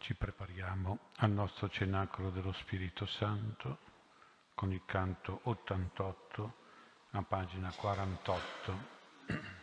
Ci prepariamo al nostro cenacolo dello Spirito Santo con il canto 88 a pagina 48.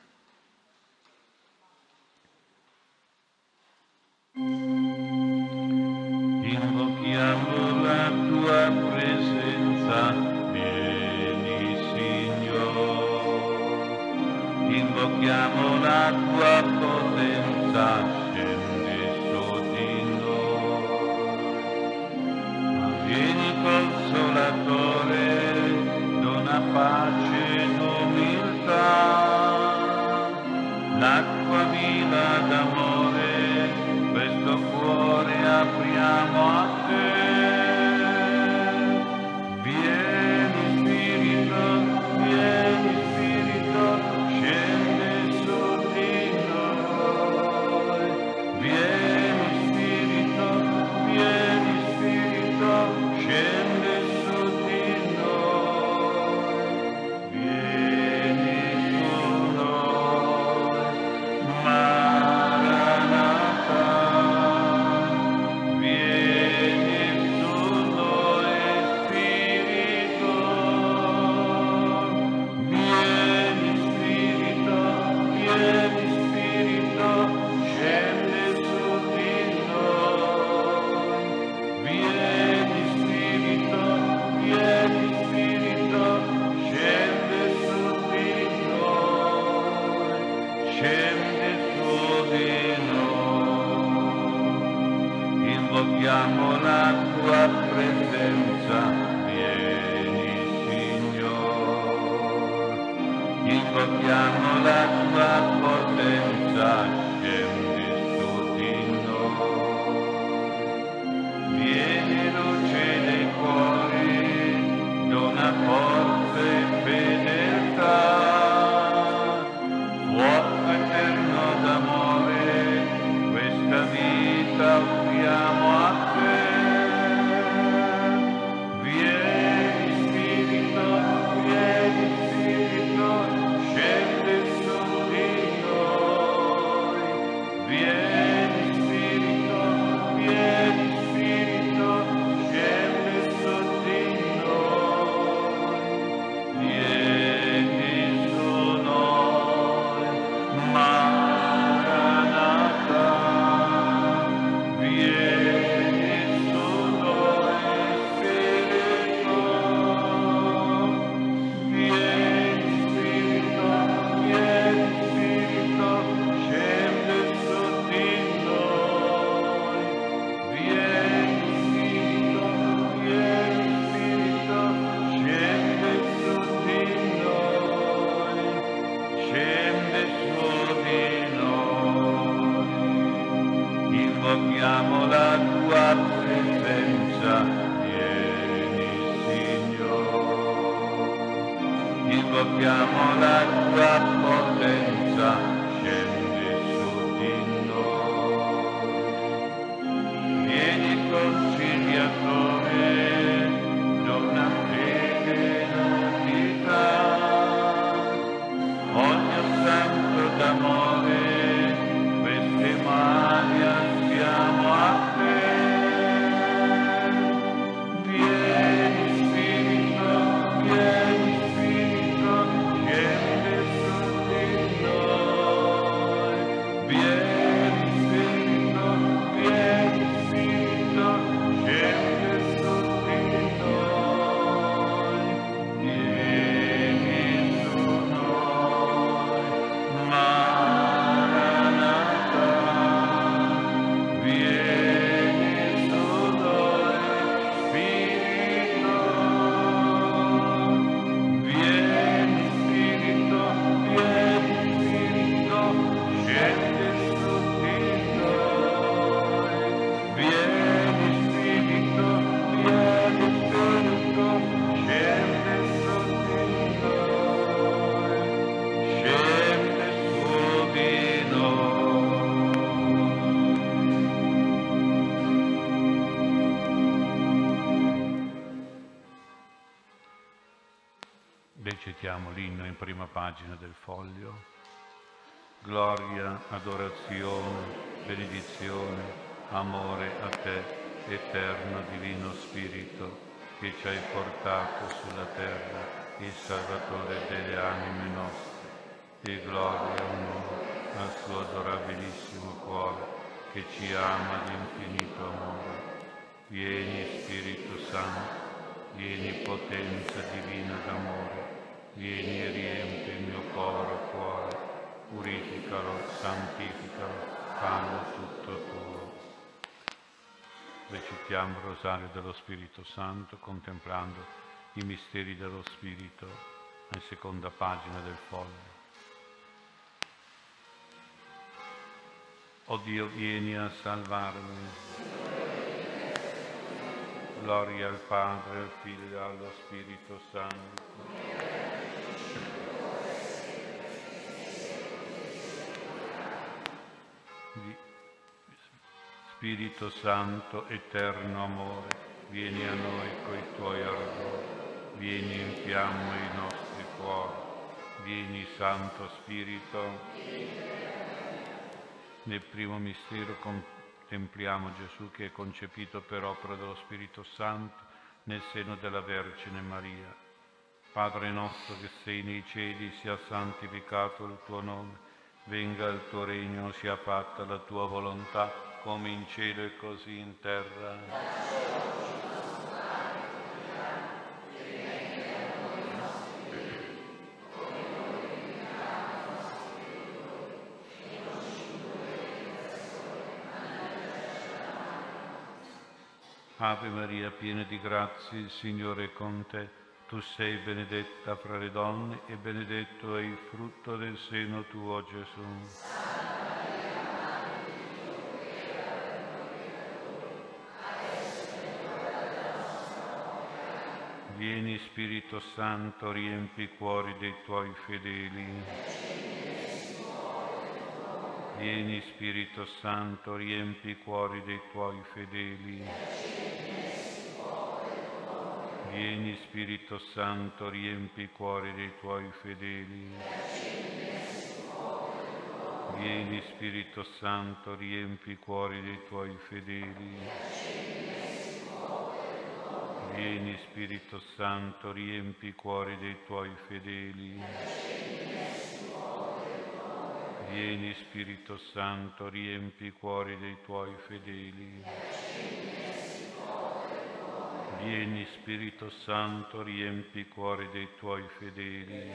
pagina del foglio. Gloria, adorazione, benedizione, amore a te, eterno divino Spirito, che ci hai portato sulla terra il Salvatore delle anime nostre. E gloria, onore al suo adorabilissimo cuore, che ci ama di infinito amore. Vieni Spirito Santo, vieni potenza divina d'amore vieni e riempi il mio cuore, cuore, purificalo, santificalo, fallo tutto tuo. Recitiamo il rosario dello Spirito Santo contemplando i misteri dello Spirito in seconda pagina del foglio. O Dio, vieni a salvarmi. Gloria al Padre, al Figlio e allo Spirito Santo. Spirito Santo, eterno amore, vieni a noi coi tuoi ardori, vieni in fiamma i nostri cuori, vieni Santo Spirito. Nel primo mistero contempliamo Gesù che è concepito per opera dello Spirito Santo nel seno della Vergine Maria. Padre nostro che sei nei cieli, sia santificato il tuo nome, venga il tuo regno, sia fatta la tua volontà, come in cielo e così in terra. Ave Maria, piena di grazie, il Signore è con te. Tu sei benedetta fra le donne e benedetto è il frutto del seno tuo, Gesù. Vieni Spirito Santo, riempi i cuori dei tuoi fedeli. Vieni Spirito Santo, riempi i cuori dei tuoi fedeli. Vieni Spirito Santo, riempi i cuori dei tuoi fedeli. Vieni Spirito Santo, riempi i cuori dei tuoi fedeli. Vieni Spirito Santo, riempi i cuori dei tuoi fedeli. Vieni Spirito Santo, riempi i cuori dei tuoi fedeli. Vieni Spirito Santo, riempi i cuori dei tuoi fedeli.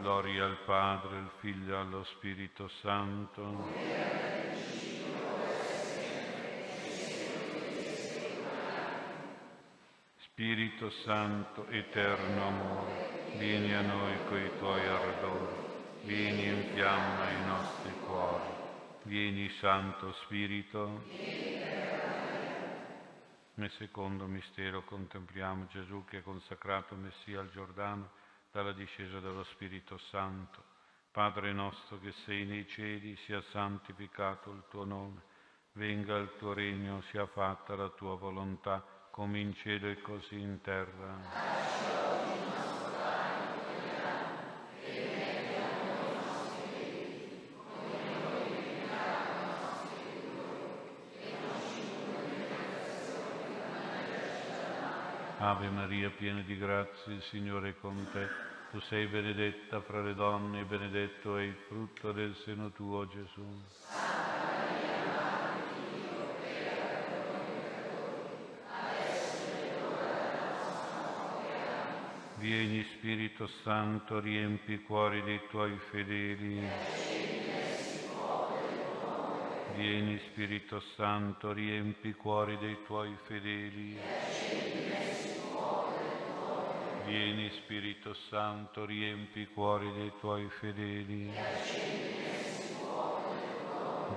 Gloria al Padre, al Figlio e allo Spirito Santo. Spirito Santo, eterno amore, vieni a noi coi tuoi ardori, vieni in fiamma i nostri cuori, vieni Santo Spirito. Nel secondo mistero contempliamo Gesù che è consacrato Messia al Giordano dalla discesa dello Spirito Santo. Padre nostro che sei nei cieli, sia santificato il tuo nome, venga il tuo regno, sia fatta la tua volontà come in cielo e così in terra. Ave Maria, piena di grazia, il Signore è con te. Tu sei benedetta fra le donne e benedetto è il frutto del seno tuo, Gesù. Vieni Spirito Santo, riempi i cuori dei tuoi fedeli. Vieni Spirito Santo, riempi i cuori dei tuoi fedeli. Vieni Spirito Santo, riempi i cuori dei tuoi fedeli.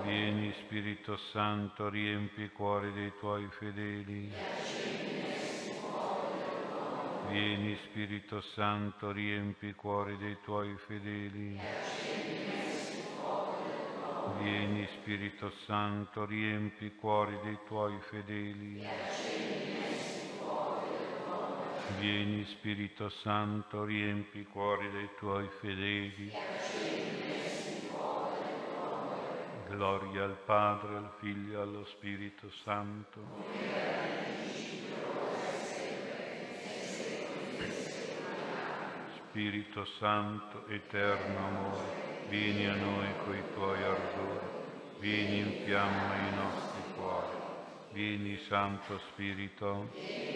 Vieni Spirito Santo, riempi i cuori dei tuoi fedeli. Vieni Spirito Santo, riempi i cuori dei tuoi fedeli. Vieni Spirito Santo, riempi i cuori dei tuoi fedeli. Vieni Spirito Santo, riempi i cuori dei tuoi fedeli. Gloria al Padre, al Figlio e allo Spirito Santo. Spirito Santo, eterno amore, vieni a noi coi tuoi ardori, vieni in fiamma i nostri cuori, vieni Santo Spirito.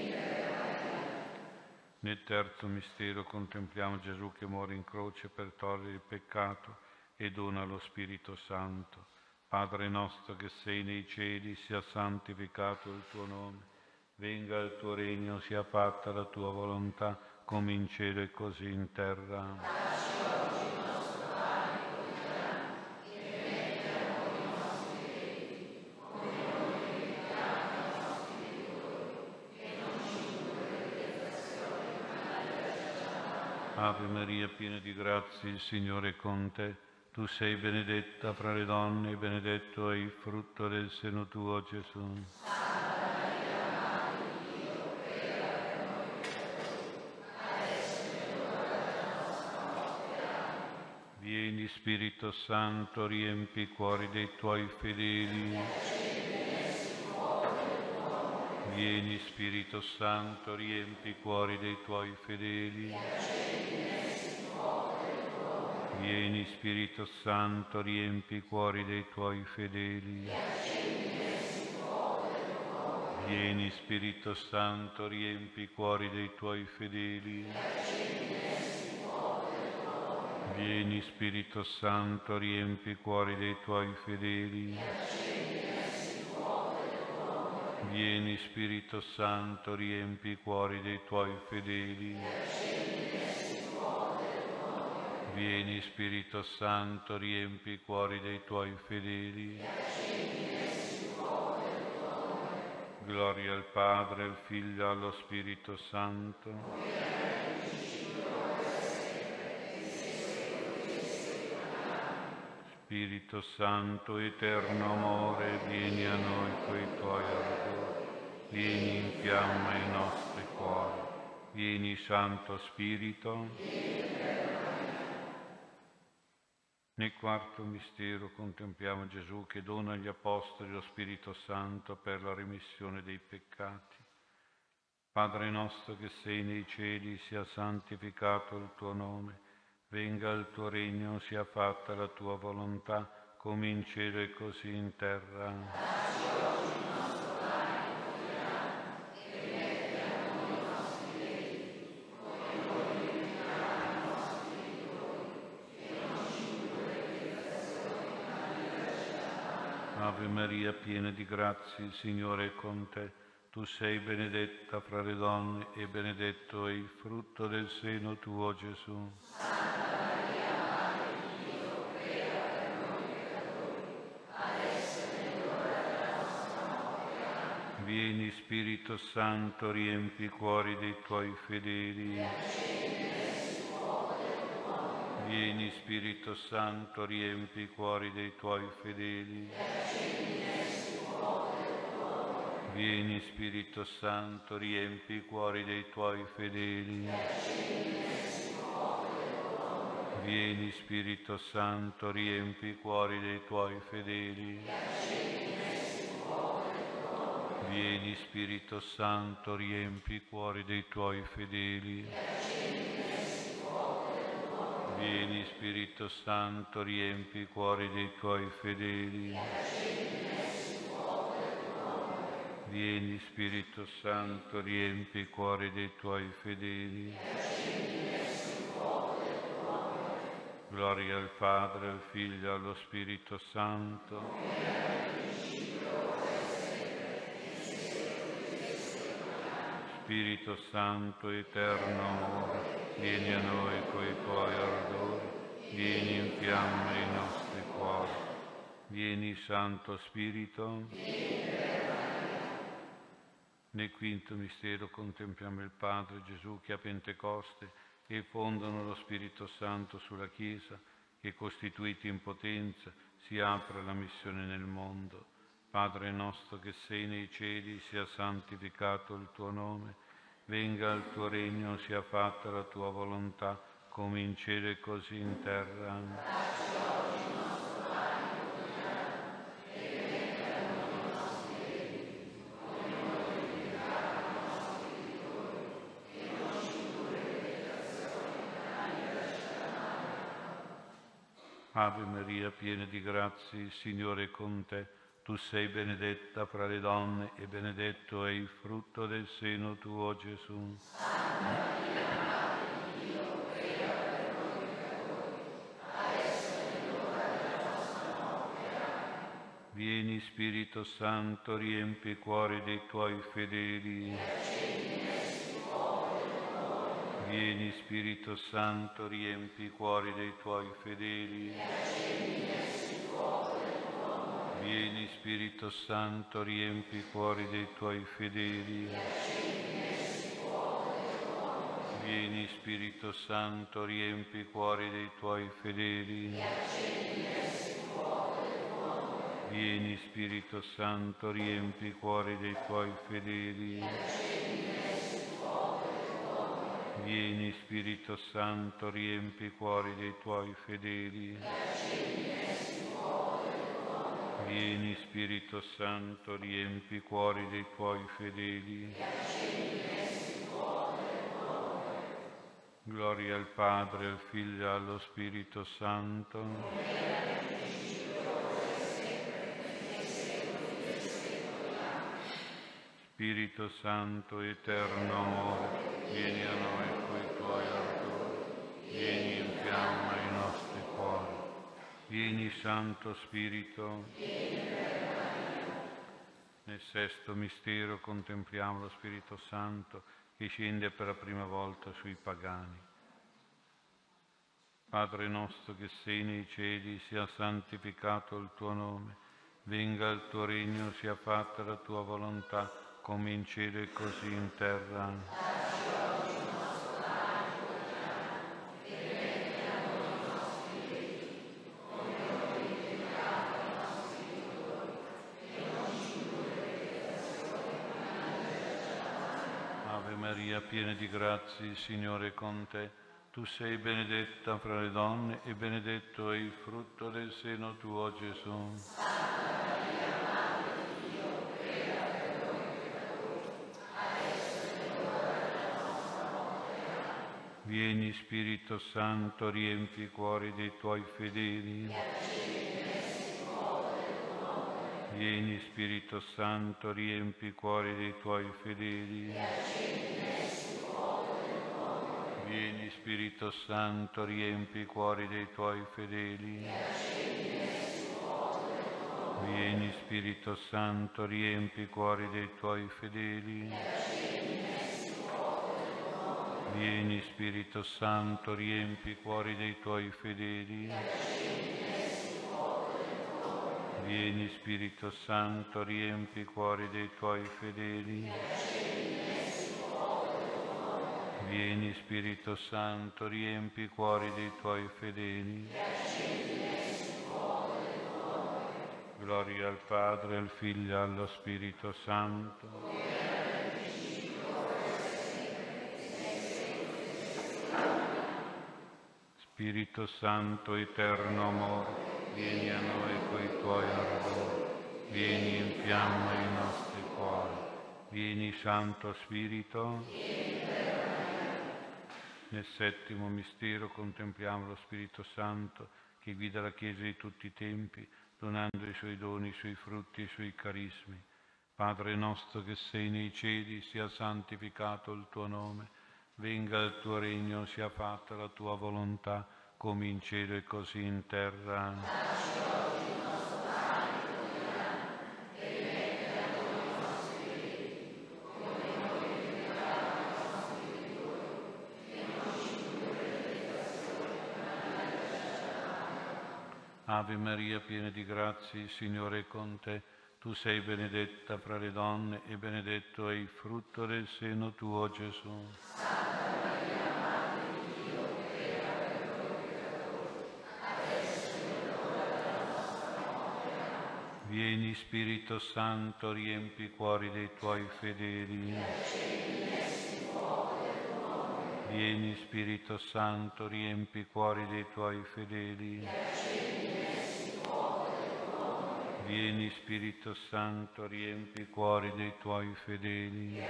Nel terzo mistero contempliamo Gesù che muore in croce per togliere il peccato e dona lo Spirito Santo. Padre nostro che sei nei cieli, sia santificato il tuo nome, venga il tuo regno, sia fatta la tua volontà come in cielo e così in terra. Ave Maria, piena di grazia, il Signore è con te. Tu sei benedetta fra le donne e benedetto è il frutto del seno tuo, Gesù. Vieni Spirito Santo, riempi i cuori dei tuoi fedeli. Vieni Spirito Santo, riempi i cuori dei tuoi fedeli. Vieni Spirito Santo, riempi i cuori dei tuoi fedeli. Vieni Spirito Santo, riempi i cuori dei tuoi fedeli. Vieni Spirito Santo, riempi i cuori dei tuoi fedeli. Vieni Spirito Santo, riempi i cuori dei tuoi fedeli. Vieni Spirito Santo, riempi i cuori dei tuoi fedeli. Gloria al Padre, al Figlio allo Spirito Santo. Spirito Santo, eterno amore, vieni a noi coi tuoi ardori, vieni in fiamma i nostri cuori, vieni Santo Spirito. Nel quarto mistero contempliamo Gesù che dona agli Apostoli lo Spirito Santo per la remissione dei peccati. Padre nostro che sei nei cieli, sia santificato il tuo nome venga il tuo regno, sia fatta la tua volontà, come in cielo e così in terra. Ave Maria, piena di grazia, il Signore è con te. Tu sei benedetta fra le donne e benedetto è il frutto del seno tuo, Gesù. Vieni Spirito Santo, riempi i cuori dei tuoi fedeli. Vieni Spirito Santo, riempi i cuori dei tuoi fedeli. Vieni Spirito Santo, riempi i cuori dei tuoi fedeli. Vieni Spirito Santo, riempi i cuori dei tuoi fedeli. Vieni Spirito Santo, riempi i cuori dei tuoi fedeli. Vieni Spirito Santo, riempi i cuori dei tuoi fedeli. Vieni Spirito Santo, riempi i cuori dei tuoi fedeli. Gloria al Padre, al Figlio allo Spirito Santo. Spirito Santo, eterno amore, vieni a noi coi tuoi ardori, vieni in fiamma i nostri cuori. Vieni Santo Spirito. Nel quinto mistero contempliamo il Padre Gesù che a Pentecoste e fondano lo Spirito Santo sulla Chiesa che costituiti in potenza si apre la missione nel mondo Padre nostro che sei nei cieli, sia santificato il tuo nome, venga il tuo regno, sia fatta la tua volontà, come in cielo e così in terra. Ave Maria, piena di grazie, il Signore è con te. Tu sei benedetta fra le donne e benedetto è il frutto del seno tuo, Gesù. Vieni Spirito Santo, riempi i cuori dei tuoi fedeli. Vieni Spirito Santo, riempi i cuori dei tuoi fedeli. Vieni Spirito Santo, riempi i cuori dei tuoi fedeli. Vieni Spirito Santo, riempi i cuori dei tuoi fedeli. Vieni Spirito Santo, riempi i cuori dei tuoi fedeli. Vieni Spirito Santo, riempi i cuori dei tuoi fedeli. Vieni Spirito Santo, riempi i cuori dei tuoi fedeli. Gloria al Padre, al Figlio e allo Spirito Santo. Spirito Santo, eterno amore, vieni a noi con i tuoi ardori, vieni in fiamma. Vieni Santo Spirito. Nel sesto mistero contempliamo lo Spirito Santo che scende per la prima volta sui pagani. Padre nostro che sei nei cieli, sia santificato il tuo nome, venga il tuo regno, sia fatta la tua volontà come in cielo e così in terra. Ave Maria, piena di grazie, Signore è con te. Tu sei benedetta fra le donne e benedetto è il frutto del seno tuo, Gesù. Vieni Spirito Santo, riempi i cuori dei tuoi fedeli. Vieni Spirito Santo, riempi i cuori dei tuoi fedeli. Vieni Spirito Santo, riempi i cuori dei tuoi fedeli. Vieni Spirito Santo, riempi i cuori dei tuoi fedeli. Vieni Spirito Santo, riempi i cuori dei tuoi fedeli. Vieni Spirito Santo, riempi i cuori dei tuoi fedeli. Vieni Spirito Santo, riempi i cuori dei tuoi fedeli. Gloria al Padre, al Figlio e allo Spirito Santo Spirito Santo, eterno amore, vieni a noi coi tuoi ardori, vieni in fiamma i nostri cuori. Vieni Santo Spirito. Nel settimo mistero contempliamo lo Spirito Santo che guida la Chiesa di tutti i tempi, donando i suoi doni, i suoi frutti e i suoi carismi. Padre nostro che sei nei cieli, sia santificato il tuo nome venga il tuo regno, sia fatta la tua volontà, come in cielo e così in terra. Ave Maria, piena di grazie, Signore è con te. Tu sei benedetta fra le donne e benedetto è il frutto del seno tuo, Gesù. Vieni Spirito Santo, riempi i cuori dei tuoi fedeli. Vieni Spirito Santo, riempi i cuori dei tuoi fedeli. Vieni Spirito Santo, riempi i cuori dei tuoi fedeli.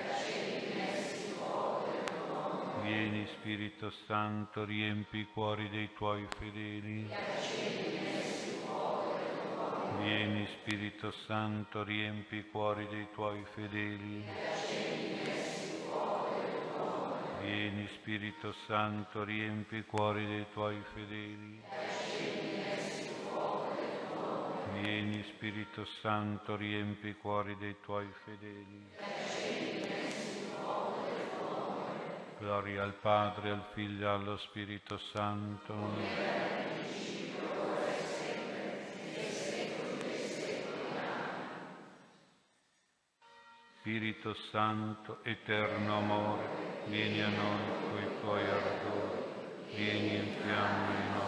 Vieni Spirito Santo, riempi i cuori dei tuoi fedeli. Vieni Spirito Santo, riempi i cuori dei tuoi fedeli. Vieni Spirito Santo, riempi i cuori dei tuoi fedeli. Vieni Spirito Santo, riempi i cuori dei tuoi fedeli. Gloria al Padre, al Figlio e allo Spirito Santo. Spirito Santo, eterno amore, vieni a noi coi tuoi ardori, vieni e infiamma i nostri cuori.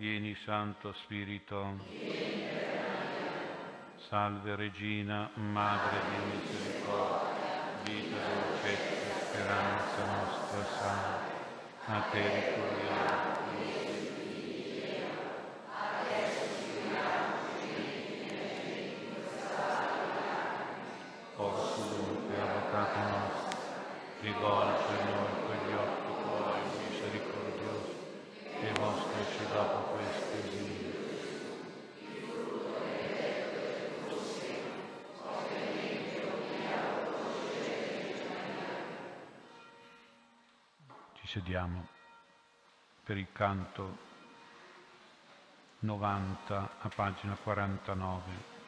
Vieni Santo Spirito. Salve Regina, Madre di misericordia, vita, dolcezza, speranza nostra salve. A te ricordiamo. Sediamo per il canto 90 a pagina 49.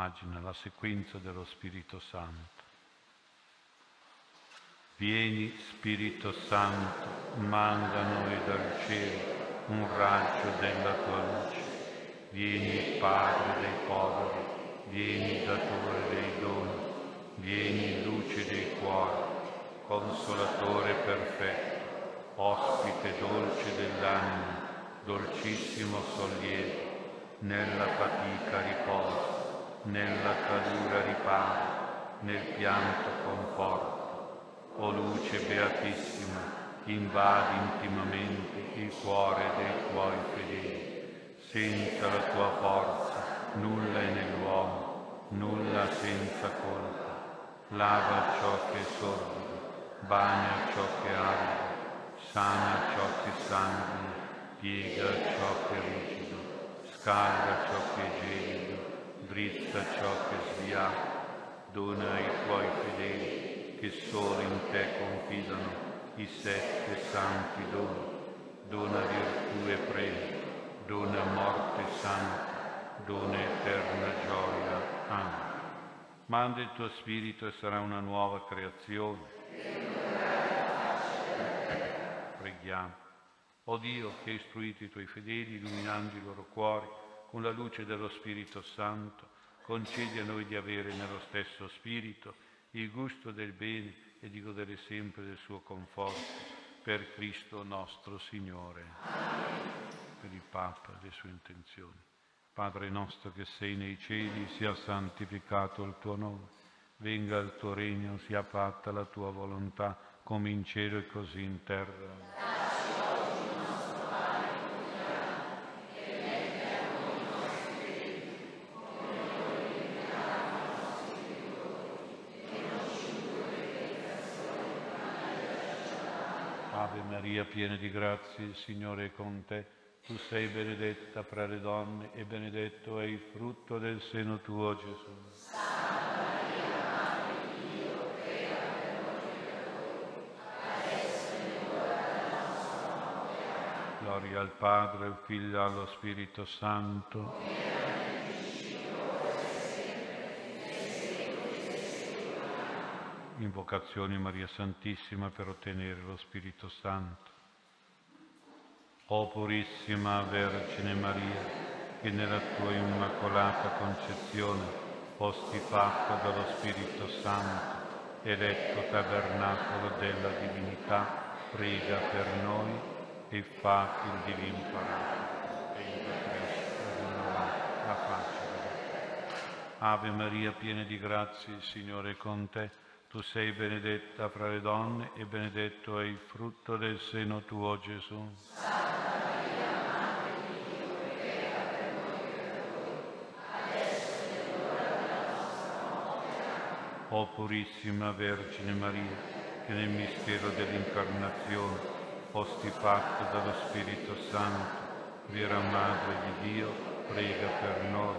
Pagina, la sequenza dello Spirito Santo. Vieni Spirito Santo, manda a noi dal cielo un raggio della tua luce. Vieni Padre dei poveri, vieni datore dei doni, vieni luce dei cuori, consolatore perfetto, ospite dolce dell'anima, dolcissimo sollievo nella fatica riposo, nella calura riparo, nel pianto conforto. O luce beatissima, invadi intimamente il cuore dei tuoi fedeli. Senza la tua forza nulla è nell'uomo, nulla senza colpa. Lava ciò che è sordido, bagna ciò che arde, sana ciò che sanguina, piega ciò che è rigido scalda ciò che è gelido, drizza ciò che è sviato, dona ai tuoi fedeli che solo in te confidano i sette santi doni, dona virtù e premio, dona morte santa, dona eterna gioia. Amen. Manda il tuo spirito e sarà una nuova creazione. Preghiamo. O Dio che hai istruito i tuoi fedeli illuminando i loro cuori con la luce dello Spirito Santo, concedi a noi di avere nello stesso Spirito il gusto del bene e di godere sempre del suo conforto. Per Cristo nostro Signore. Per il Papa e le sue intenzioni. Padre nostro che sei nei cieli, sia santificato il tuo nome. Venga il tuo regno, sia fatta la tua volontà, come in cielo e così in terra. Ave Maria, piena di grazie, il Signore è con te. Tu sei benedetta fra le donne e benedetto è il frutto del seno tuo, Gesù. Santa Maria, Madre di Dio, prega per noi. Gloria al Padre, al Figlio e allo Spirito Santo. Invocazione Maria Santissima per ottenere lo Spirito Santo. O purissima Vergine Maria, che nella tua immacolata concezione posti fatto dallo Spirito Santo, eletto tabernacolo della divinità, prega per noi e fa il divino paraclo. Venga presto noi la pace. Ave Maria, piena di grazie, il Signore è con te. Tu sei benedetta fra le donne e benedetto è il frutto del seno tuo, Gesù. O Purissima Vergine Maria, che nel mistero dell'incarnazione, posti fatto dallo Spirito Santo, vera Madre di Dio, prega per noi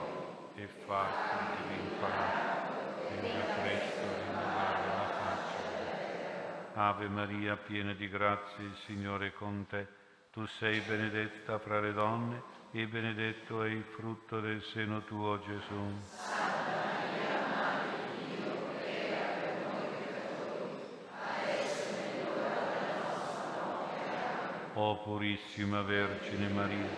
e facci divin pace. Venga presto, Ave Maria, piena di grazia, il Signore è con te. Tu sei benedetta fra le donne e benedetto è il frutto del seno tuo, Gesù. O purissima Vergine Maria,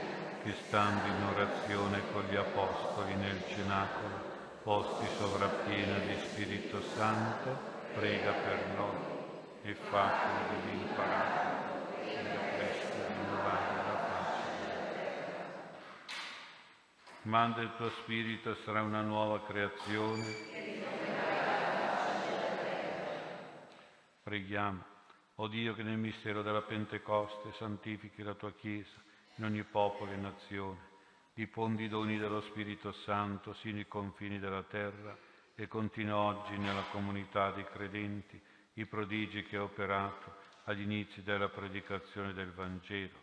che stando in orazione con gli Apostoli nel cenacolo, posti sovrappiena di Spirito Santo, prega per noi e facci di imparare e da presto rinnovare la pace. Manda il tuo Spirito, sarà una nuova creazione. Preghiamo. O Dio che nel mistero della Pentecoste santifichi la tua Chiesa in ogni popolo e nazione, diffondi i doni dello Spirito Santo sino ai confini della terra e continua oggi nella comunità dei credenti i prodigi che hai operato agli inizi della predicazione del Vangelo.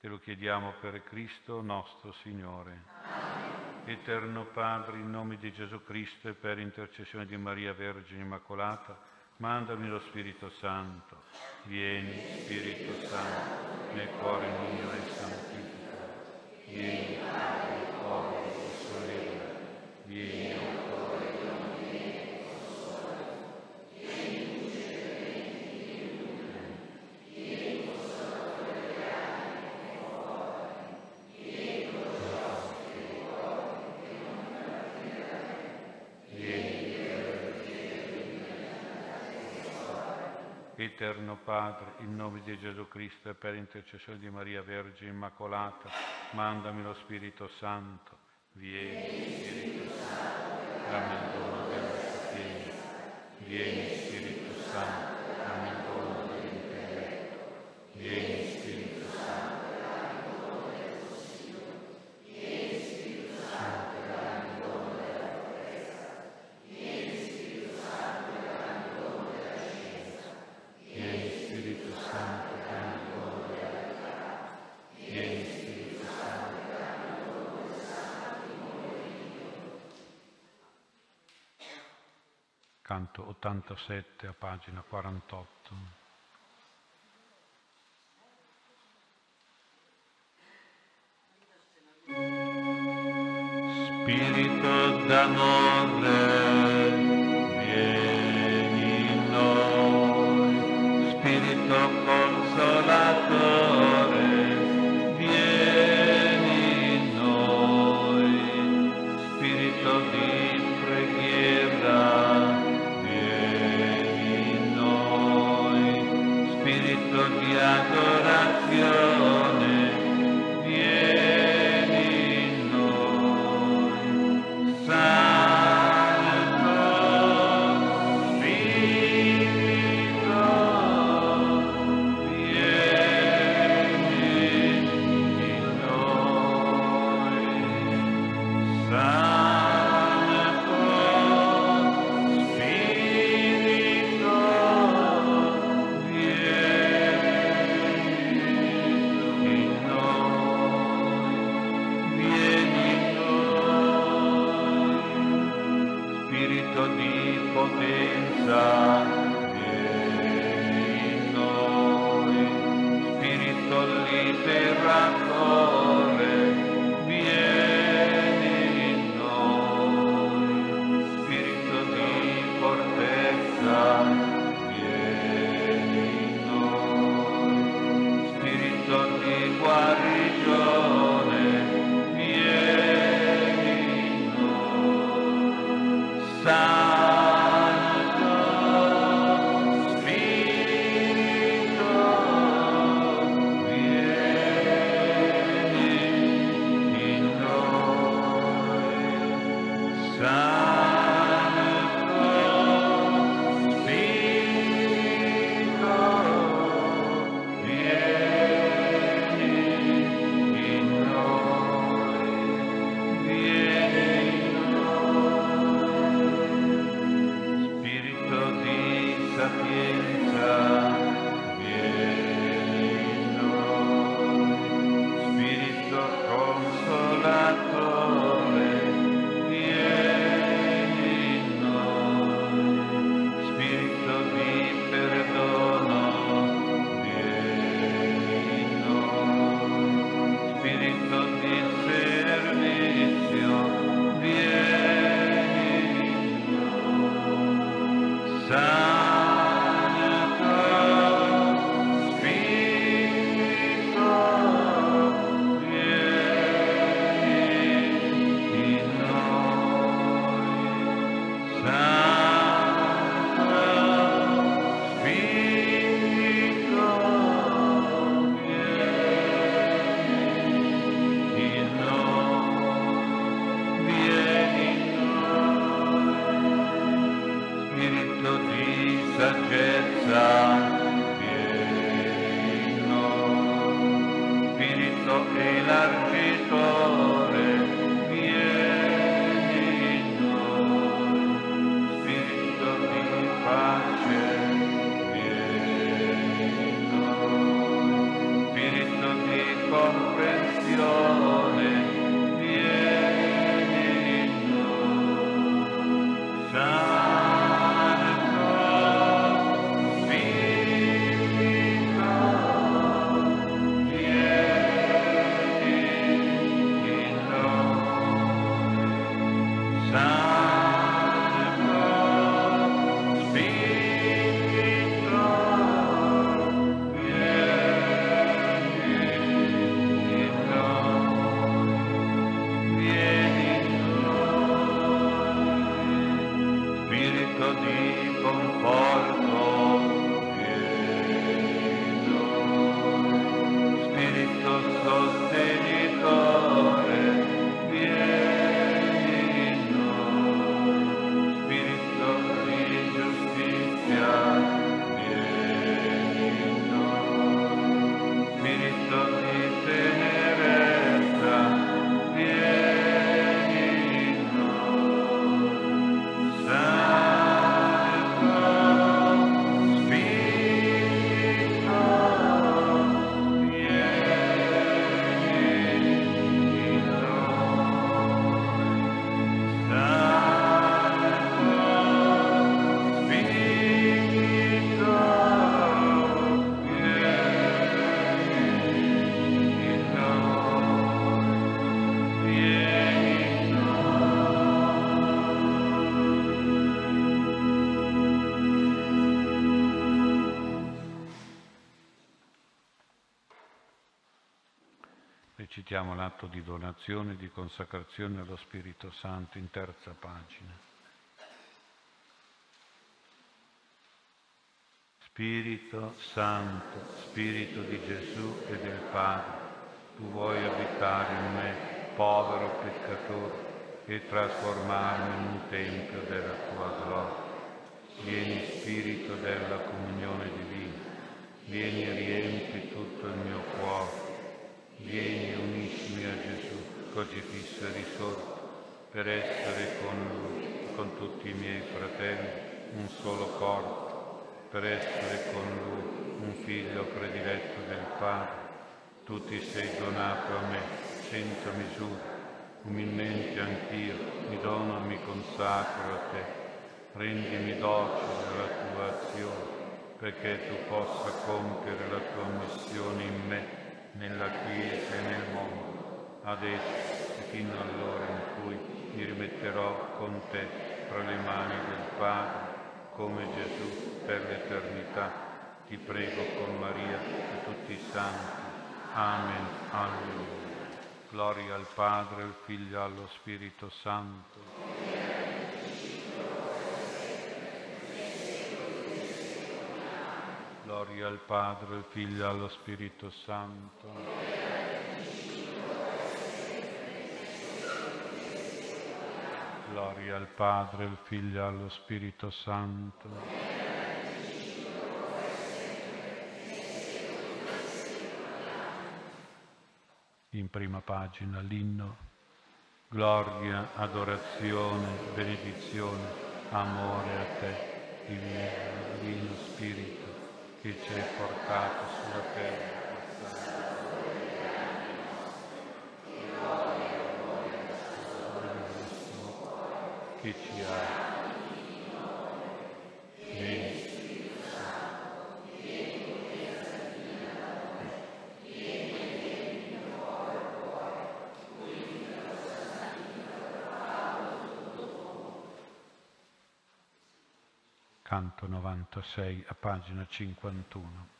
Te lo chiediamo per Cristo nostro Signore. Amen. Eterno Padre, in nome di Gesù Cristo e per intercessione di Maria Vergine Immacolata, mandami lo Spirito Santo. Vieni, Spirito Santo, nel cuore mio e santifica. Vieni, Padre, povero e solenne. Vieni, autore di ogni bene, consola. Vieni, luce dei venti, Vieni, consolatore delle anime che confortami. Vieni, consolatore dei cuori che non mi partire Vieni, Eterno Padre, in nome di Gesù Cristo e per intercessione di Maria Vergine Immacolata, mandami lo Spirito Santo. Vieni, Spirito Santo, dono della sapienza. Vieni, Spirito Santo, dono dell'intelletto. Vieni, Spirito Santo, dammi il dono del consiglio. Vieni, Spirito Santo, dammi il dono della fortezza. Vieni, Spirito Santo, dammi il dono della scienza. Vieni Spirito Santo, dammi il dono della verità. Vieni Spirito Santo, dammi il dono del santo timore di Dio. Canto 87 a pagina 48. Spirito d'amore, Mettiamo l'atto di donazione e di consacrazione allo Spirito Santo in terza pagina. Spirito Santo, Spirito di Gesù e del Padre, tu vuoi abitare in me, povero peccatore, e trasformarmi in un tempio della tua gloria. Vieni Spirito della comunione divina, vieni e riempi tutto il mio cuore Vieni uniscimi a Gesù, crocifisso e risorto, per essere con Lui, con tutti i miei fratelli, un solo corpo, per essere con Lui, un figlio prediletto del Padre. Tu ti sei donato a me, senza misura, umilmente anch'io mi dono e mi consacro a te. Rendimi docile alla tua azione, perché tu possa compiere la tua missione in me nella Chiesa e nel mondo, adesso e fino all'ora in cui mi rimetterò con te fra le mani del Padre, come Gesù per l'eternità. Ti prego con Maria e tutti i santi. Amen. Alleluia. Gloria al Padre, al Figlio e allo Spirito Santo Gloria al Padre, al Figlio e allo Spirito Santo. Gloria al Padre, al Figlio e allo Spirito Santo. In prima pagina l'inno. Gloria, adorazione, benedizione, amore a te, divino, divino Spirito che ci hai portato sulla terra. Che ci ha canto 96 a pagina 51.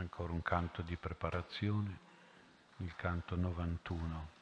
Ancora un canto di preparazione, il canto 91.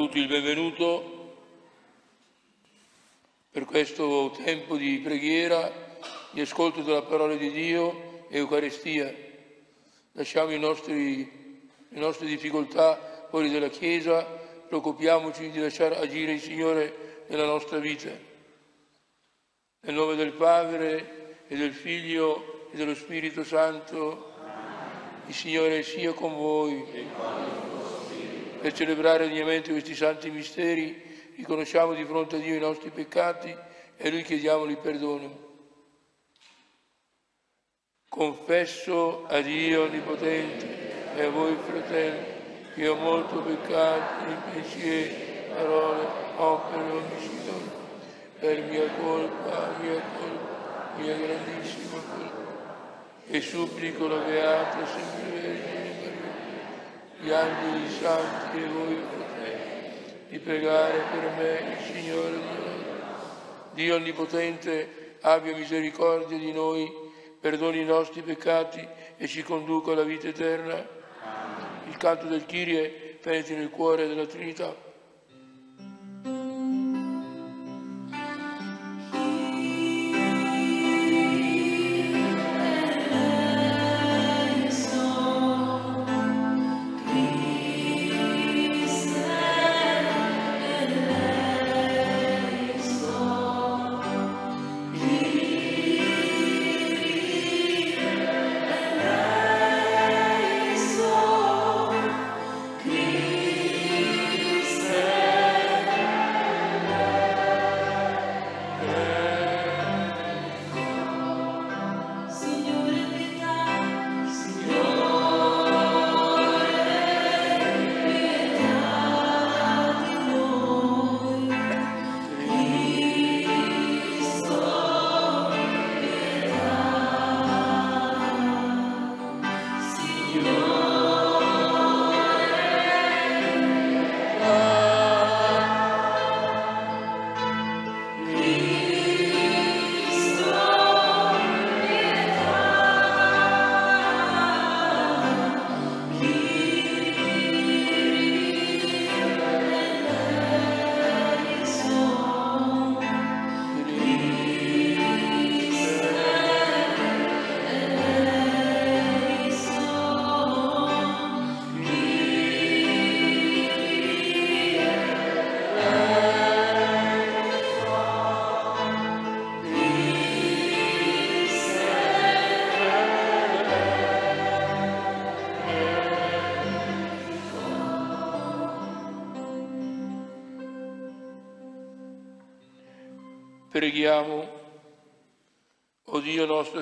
Tutti il benvenuto per questo tempo di preghiera, di ascolto della parola di Dio e Eucaristia. Lasciamo nostri, le nostre difficoltà fuori dalla Chiesa, preoccupiamoci di lasciare agire il Signore nella nostra vita. Nel nome del Padre e del Figlio e dello Spirito Santo, il Signore sia con voi per celebrare degnamente questi santi misteri, riconosciamo di fronte a Dio i nostri peccati e a Lui chiediamoli perdono. Confesso a Dio Onnipotente e a voi fratelli che ho molto peccato in pensieri, parole, opere e omissioni, per mia colpa, mia colpa, mia grandissima colpa. E supplico la Beata sempre Vergine gli angeli santi e voi fratelli, di pregare per me il Signore Dio. Dio Onnipotente abbia misericordia di noi, perdoni i nostri peccati e ci conduca alla vita eterna. Il canto del Kyrie penetri nel cuore della Trinità.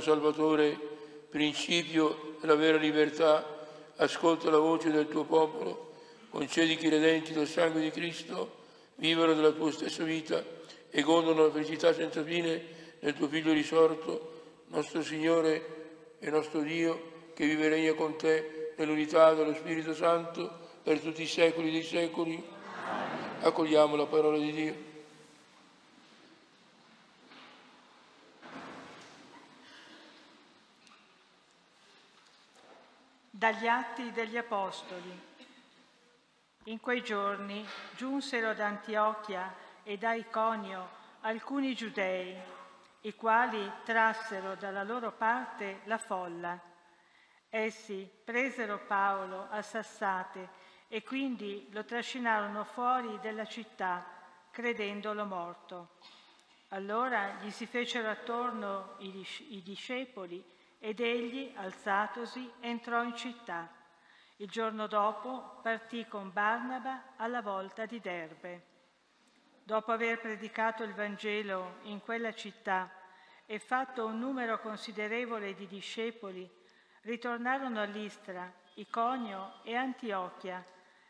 Salvatore, principio della vera libertà, ascolta la voce del tuo popolo, concedi che i redenti del sangue di Cristo vivano della tua stessa vita e godano la felicità senza fine nel tuo Figlio risorto, nostro Signore e nostro Dio, che vive e regna con te nell'unità dello Spirito Santo per tutti i secoli dei secoli. Accogliamo la parola di Dio. Dagli Atti degli Apostoli. In quei giorni giunsero ad Antiochia e da Iconio alcuni giudei, i quali trassero dalla loro parte la folla. Essi presero Paolo a sassate e quindi lo trascinarono fuori della città, credendolo morto. Allora gli si fecero attorno i, discepoli ed egli, alzatosi, entrò in città. Il giorno dopo partì con Barnaba alla volta di Derbe. Dopo aver predicato il Vangelo in quella città e fatto un numero considerevole di discepoli, ritornarono a Listra, Iconio e Antiochia,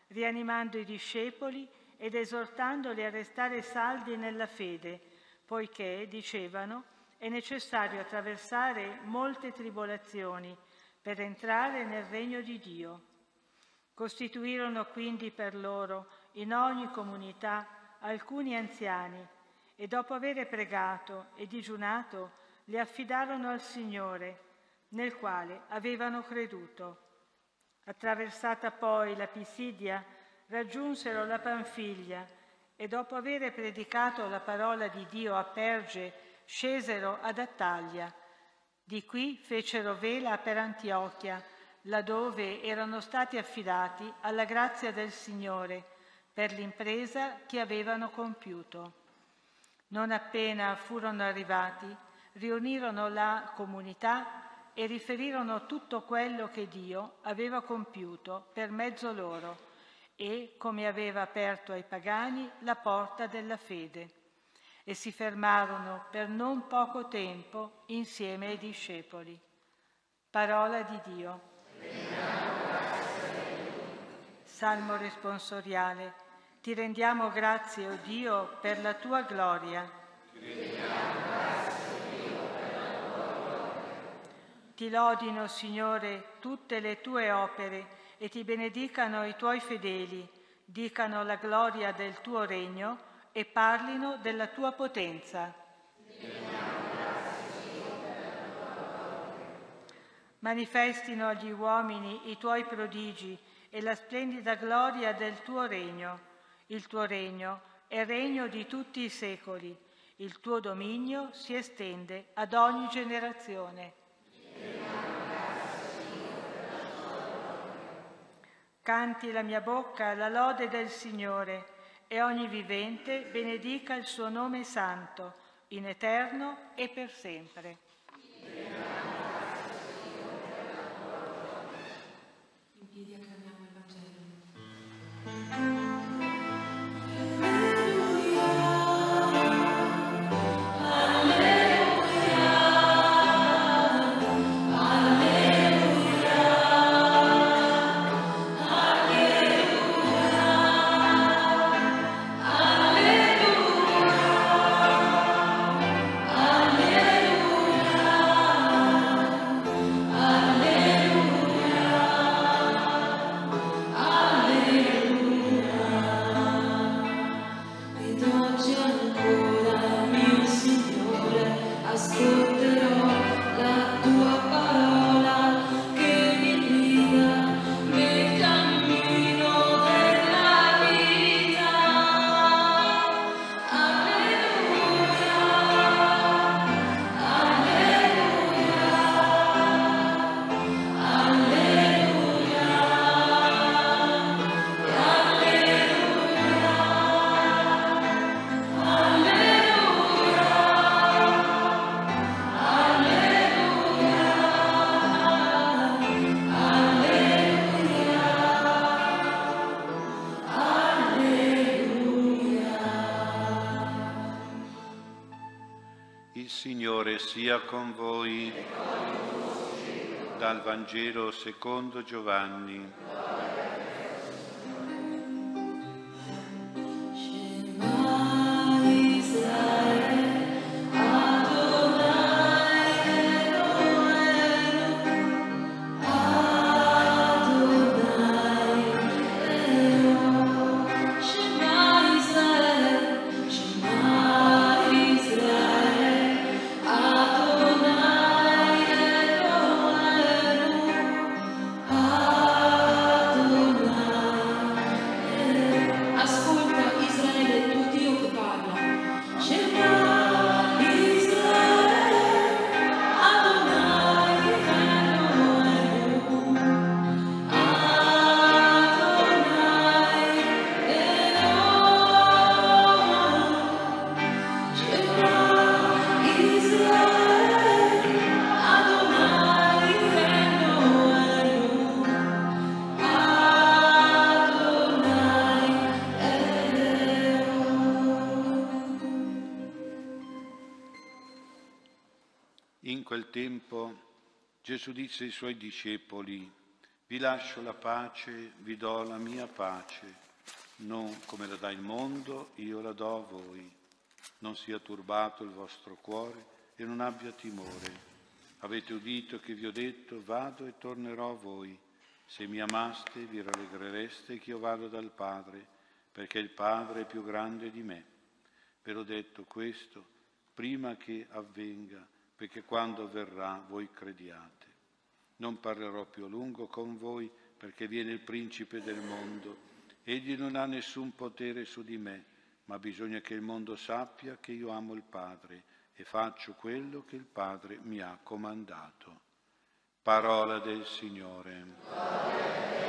rianimando i discepoli ed esortandoli a restare saldi nella fede, poiché, dicevano, è necessario attraversare molte tribolazioni per entrare nel regno di Dio. Costituirono quindi per loro in ogni comunità alcuni anziani e dopo aver pregato e digiunato li affidarono al Signore, nel quale avevano creduto. Attraversata poi la Pisidia, raggiunsero la Panfiglia e dopo aver predicato la parola di Dio a Perge, scesero ad Attaglia. Di qui fecero vela per Antiochia, laddove erano stati affidati alla grazia del Signore per l'impresa che avevano compiuto. Non appena furono arrivati, riunirono la comunità e riferirono tutto quello che Dio aveva compiuto per mezzo loro e come aveva aperto ai pagani la porta della fede. E si fermarono per non poco tempo insieme ai discepoli. Parola di Dio. Salmo responsoriale. Ti rendiamo grazie, o oh Dio, per la tua gloria. Ti lodino, Signore, tutte le tue opere e ti benedicano i tuoi fedeli, dicano la gloria del tuo regno e parlino della tua potenza. Manifestino agli uomini i tuoi prodigi e la splendida gloria del tuo regno. Il tuo regno è regno di tutti i secoli. Il tuo dominio si estende ad ogni generazione. Canti la mia bocca la lode del Signore e ogni vivente benedica il suo nome santo, in eterno e per sempre. Con voi dal Vangelo secondo Giovanni. Gesù disse ai suoi discepoli, vi lascio la pace, vi do la mia pace, non come la dà il mondo, io la do a voi. Non sia turbato il vostro cuore e non abbia timore. Avete udito che vi ho detto, vado e tornerò a voi. Se mi amaste vi rallegrereste che io vado dal Padre, perché il Padre è più grande di me. Ve l'ho detto questo prima che avvenga, perché quando avverrà voi crediate. Non parlerò più a lungo con voi perché viene il principe del mondo Egli non ha nessun potere su di me, ma bisogna che il mondo sappia che io amo il Padre e faccio quello che il Padre mi ha comandato. Parola del Signore. Sia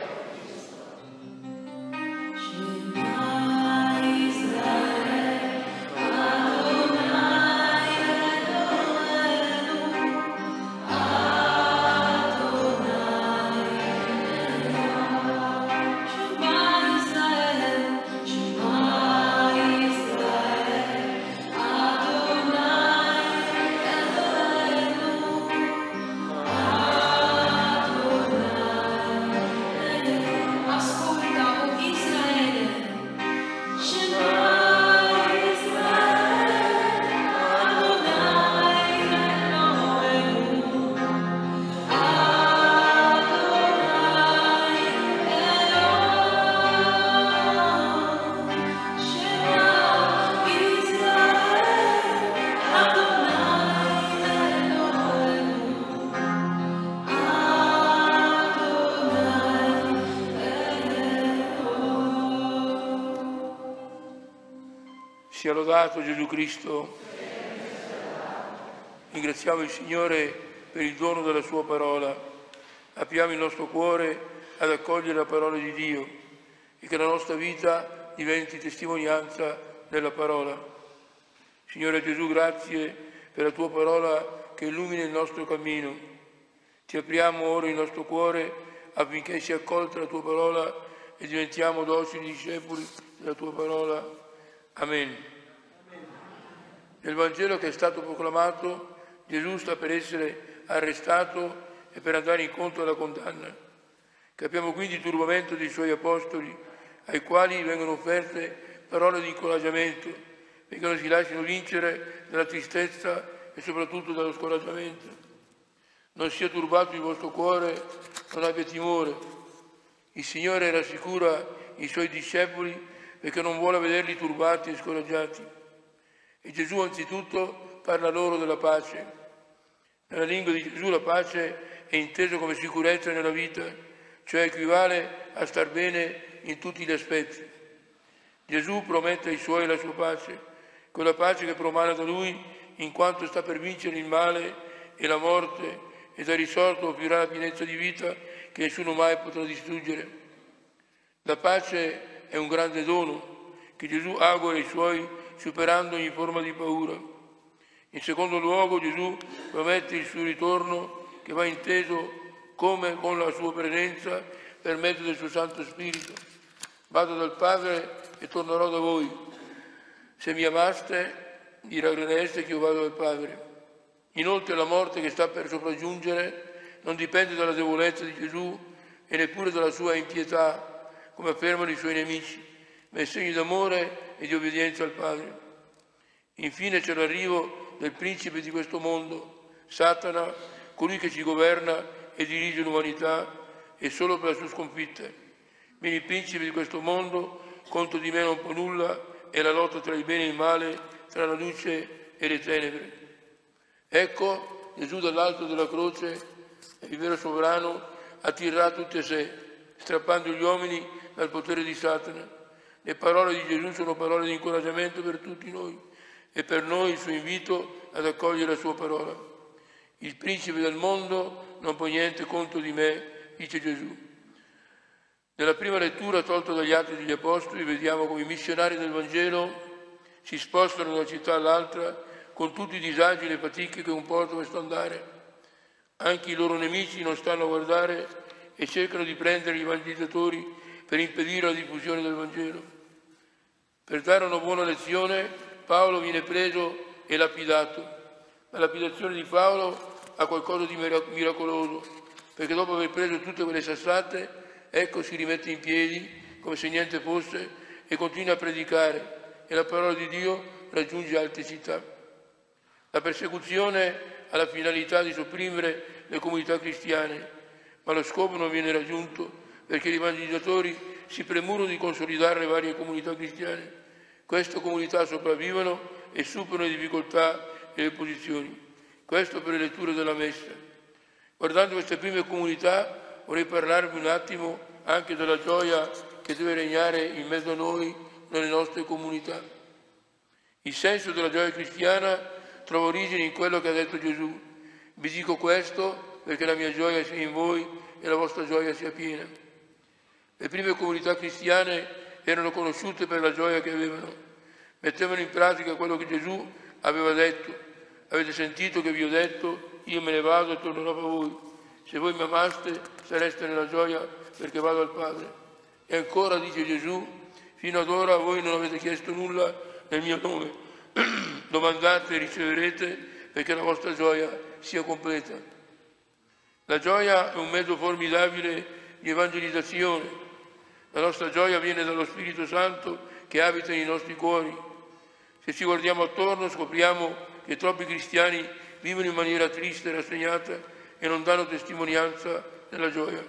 lodato Gesù Cristo. Ringraziamo il Signore per il dono della Sua parola. Apriamo il nostro cuore ad accogliere la parola di Dio e che la nostra vita diventi testimonianza della parola. Signore Gesù, grazie per la Tua parola che illumina il nostro cammino. Ti apriamo ora il nostro cuore affinché sia accolta la Tua parola e diventiamo docili discepoli della Tua parola. Amen. Nel Vangelo che è stato proclamato, Gesù sta per essere arrestato e per andare incontro alla condanna. Capiamo quindi il turbamento dei suoi apostoli, ai quali vengono offerte parole di incoraggiamento, perché non si lasciano vincere dalla tristezza e soprattutto dallo scoraggiamento. Non sia turbato il vostro cuore, non abbia timore. Il Signore rassicura i suoi discepoli perché non vuole vederli turbati e scoraggiati. E Gesù anzitutto parla loro della pace. Nella lingua di Gesù la pace è intesa come sicurezza nella vita, cioè equivale a star bene in tutti gli aspetti. Gesù promette ai suoi la sua pace, quella pace che promana da lui in quanto sta per vincere il male e la morte e da risorto offrirà la pienezza di vita che nessuno mai potrà distruggere. La pace è un grande dono che Gesù augura ai suoi superando ogni forma di paura. In secondo luogo Gesù promette il suo ritorno che va inteso come con la sua presenza per mezzo del suo Santo Spirito. Vado dal Padre e tornerò da voi. Se mi amaste, direte che io vado dal Padre. Inoltre la morte che sta per sopraggiungere non dipende dalla debolezza di Gesù e neppure dalla sua impietà, come affermano i suoi nemici, ma è segno d'amore e di obbedienza al Padre. Infine c'è l'arrivo del principe di questo mondo, Satana, colui che ci governa e dirige l'umanità e solo per la sua sconfitta. Vieni il principe di questo mondo, contro di me non può nulla, è la lotta tra il bene e il male, tra la luce e le tenebre. Ecco Gesù dall'alto della croce, il vero sovrano, attirerà tutti a sé, strappando gli uomini dal potere di Satana. Le parole di Gesù sono parole di incoraggiamento per tutti noi e per noi il suo invito ad accogliere la sua parola. Il principe del mondo non può niente contro di me, dice Gesù. Nella prima lettura tolta dagli Atti degli Apostoli vediamo come i missionari del Vangelo si spostano da una città all'altra con tutti i disagi e le fatiche che comporta questo andare. Anche i loro nemici non stanno a guardare e cercano di prendere i evangelizzatori per impedire la diffusione del Vangelo. Per dare una buona lezione Paolo viene preso e lapidato, la lapidazione di Paolo ha qualcosa di miracoloso, perché dopo aver preso tutte quelle sassate, ecco si rimette in piedi come se niente fosse e continua a predicare e la parola di Dio raggiunge alte città. La persecuzione ha la finalità di sopprimere le comunità cristiane, ma lo scopo non viene raggiunto perché gli evangelizzatori si premurano di consolidare le varie comunità cristiane. Queste comunità sopravvivono e superano le difficoltà e le opposizioni. Questo per le letture della Messa. Guardando queste prime comunità vorrei parlarvi un attimo anche della gioia che deve regnare in mezzo a noi nelle nostre comunità. Il senso della gioia cristiana trova origine in quello che ha detto Gesù. Vi dico questo perché la mia gioia sia in voi e la vostra gioia sia piena. Le prime comunità cristiane erano conosciute per la gioia che avevano, mettevano in pratica quello che Gesù aveva detto. Avete sentito che vi ho detto, io me ne vado e tornerò a voi. Se voi mi amaste sareste nella gioia perché vado al Padre. E ancora dice Gesù, fino ad ora voi non avete chiesto nulla nel mio nome. Domandate e riceverete perché la vostra gioia sia completa. La gioia è un mezzo formidabile di evangelizzazione. La nostra gioia viene dallo Spirito Santo che abita nei nostri cuori. Se ci guardiamo attorno scopriamo che troppi cristiani vivono in maniera triste e rassegnata e non danno testimonianza della gioia.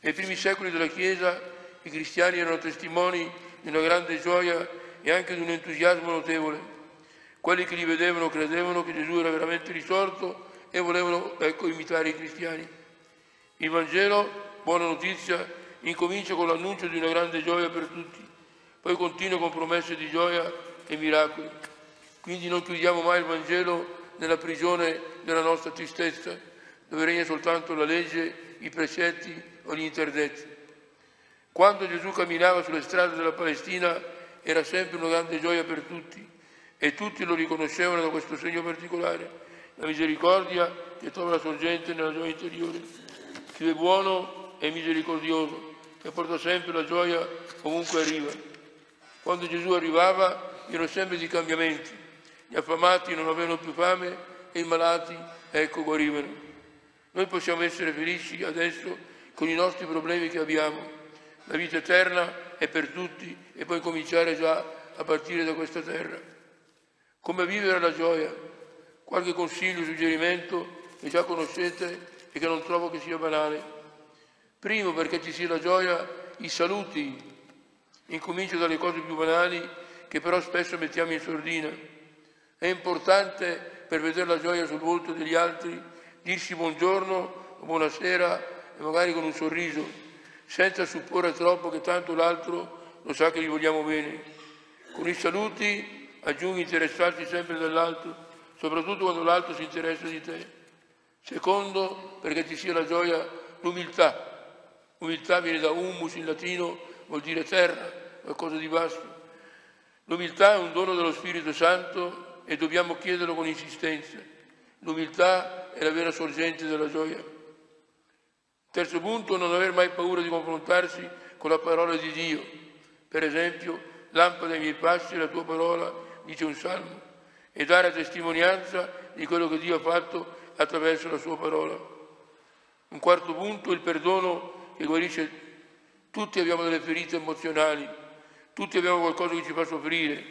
Nei primi secoli della Chiesa i cristiani erano testimoni di una grande gioia e anche di un entusiasmo notevole. Quelli che li vedevano credevano che Gesù era veramente risorto e volevano ecco, imitare i cristiani. Il Vangelo, buona notizia, incomincia con l'annuncio di una grande gioia per tutti, poi continua con promesse di gioia e miracoli. Quindi non chiudiamo mai il Vangelo nella prigione della nostra tristezza, dove regna soltanto la legge, i precetti o gli interdetti. Quando Gesù camminava sulle strade della Palestina era sempre una grande gioia per tutti e tutti lo riconoscevano da questo segno particolare, la misericordia che trova la sorgente nella gioia interiore. Dio è buono e misericordioso, che porta sempre la gioia ovunque arriva. Quando Gesù arrivava erano sempre di cambiamenti, gli affamati non avevano più fame e i malati, ecco, guarivano. Noi possiamo essere felici adesso con i nostri problemi che abbiamo. La vita eterna è per tutti e puoi cominciare già a partire da questa terra. Come vivere la gioia? Qualche consiglio, suggerimento che già conoscete e che non trovo che sia banale. Primo, perché ci sia la gioia, i saluti. Incomincio dalle cose più banali che però spesso mettiamo in sordina. È importante per vedere la gioia sul volto degli altri dirsi buongiorno o buonasera e magari con un sorriso, senza supporre troppo che tanto l'altro lo sa che gli vogliamo bene. Con i saluti aggiungi interessarsi sempre dall'altro, soprattutto quando l'altro si interessa di te. Secondo, perché ci sia la gioia, l'umiltà. L'umiltà viene da humus in latino, vuol dire terra, qualcosa di basso. L'umiltà è un dono dello Spirito Santo e dobbiamo chiederlo con insistenza. L'umiltà è la vera sorgente della gioia. Terzo punto, non aver mai paura di confrontarsi con la parola di Dio. Per esempio, lampada ai miei passi, la tua parola, dice un salmo, e dare testimonianza di quello che Dio ha fatto attraverso la sua parola. Un quarto punto, il perdono che guarisce. Tutti abbiamo delle ferite emozionali, tutti abbiamo qualcosa che ci fa soffrire,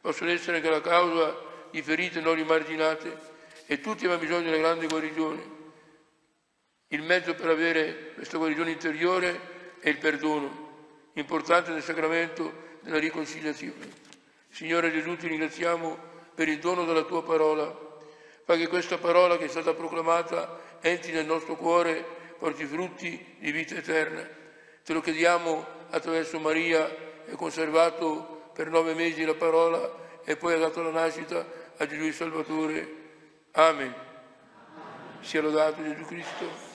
possono essere anche la causa di ferite non rimarginate e tutti abbiamo bisogno di una grande guarigione. Il mezzo per avere questa guarigione interiore è il perdono, importante nel sacramento della riconciliazione. Signore Gesù, ti ringraziamo per il dono della tua parola. Fa che questa parola che è stata proclamata entri nel nostro cuore, porti frutti di vita eterna. Te lo chiediamo attraverso Maria, che ha conservato per nove mesi la parola e poi ha dato la nascita a Gesù il Salvatore. Amen. Sia lodato Gesù Cristo.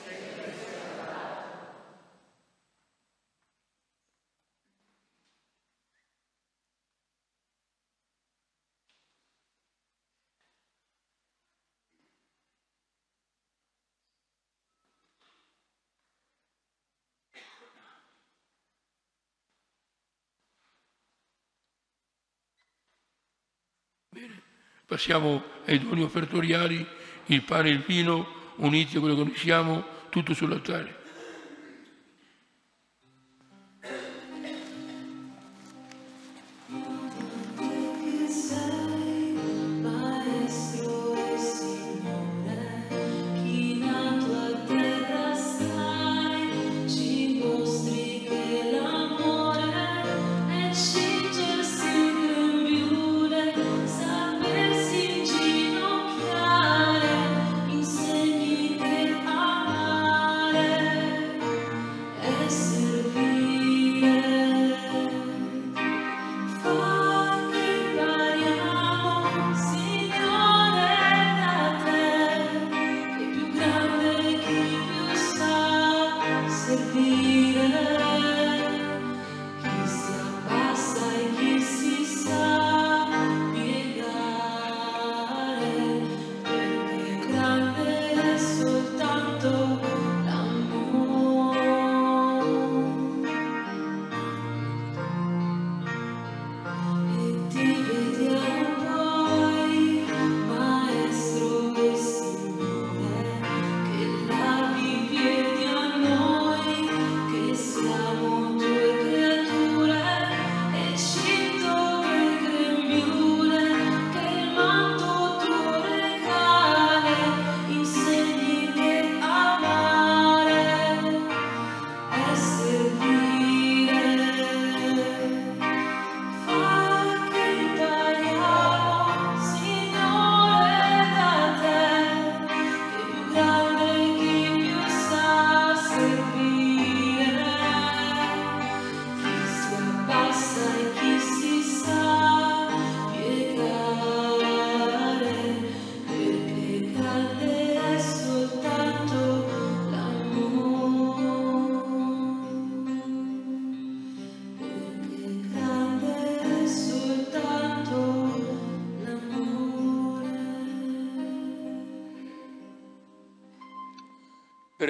Passiamo ai doni offertoriali, il pane e il vino, uniti a quello che noi siamo, tutto sull'altare.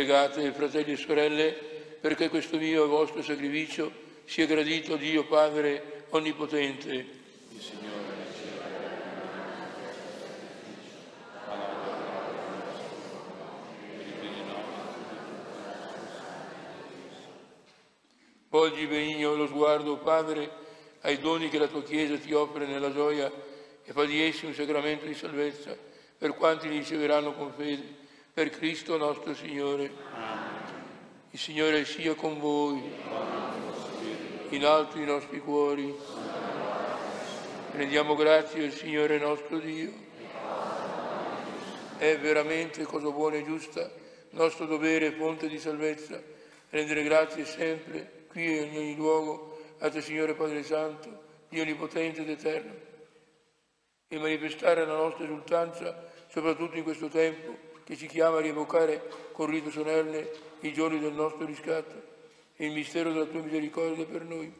Pregate, fratelli e sorelle, perché questo mio e vostro sacrificio sia gradito a Dio Padre Onnipotente. Il Signore Volgi benigno lo sguardo, Padre, ai doni che la tua Chiesa ti offre nella gioia e fa di essi un sacramento di salvezza per quanti li riceveranno con fede, per Cristo nostro Signore. Il Signore sia con voi, in alto i nostri cuori. Rendiamo grazie al Signore nostro Dio. È veramente cosa buona e giusta, nostro dovere e fonte di salvezza, rendere grazie sempre qui e in ogni luogo, a te Signore Padre Santo, Dio Onnipotente ed Eterno, e manifestare la nostra esultanza, soprattutto in questo tempo che ci chiama a rievocare con rito solenne i giorni del nostro riscatto. E il mistero della tua misericordia per noi.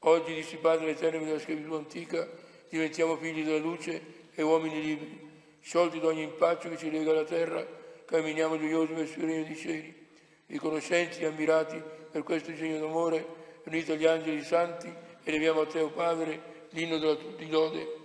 Oggi, dissipati le tenebre della schiavitù antica, diventiamo figli della luce e uomini liberi, sciolti da ogni impaccio che ci lega alla terra, camminiamo gioiosi verso il regno dei cieli, riconoscenti e ammirati per questo segno d'amore, unito agli angeli santi, eleviamo a te, o Padre, l'inno della tua lode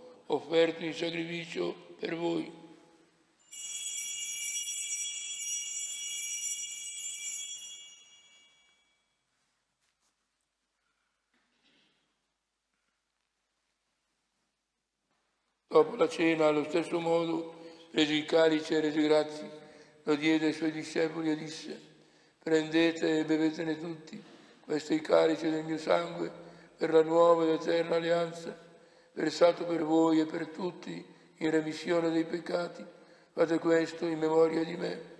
offerto in sacrificio per voi. Dopo la cena, allo stesso modo, prese il calice e rese grazie, lo diede ai suoi discepoli e disse, prendete e bevetene tutti, questo è il calice del mio sangue, per la nuova ed eterna alleanza, versato per voi e per tutti in remissione dei peccati. Fate questo in memoria di me.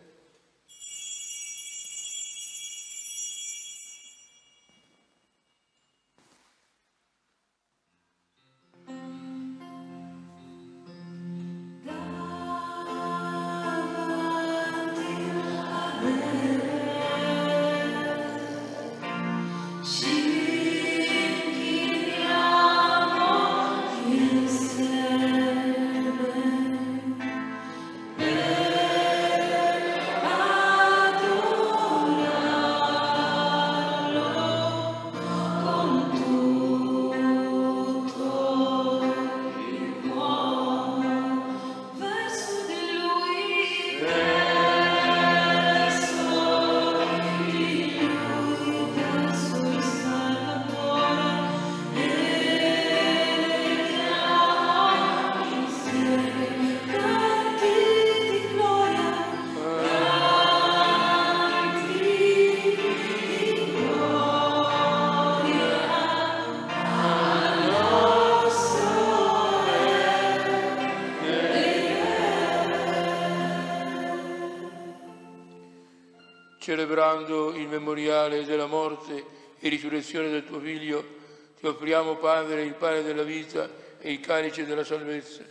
Celebrando il memoriale della morte e risurrezione del tuo Figlio, ti offriamo, Padre, il pane della vita e il calice della salvezza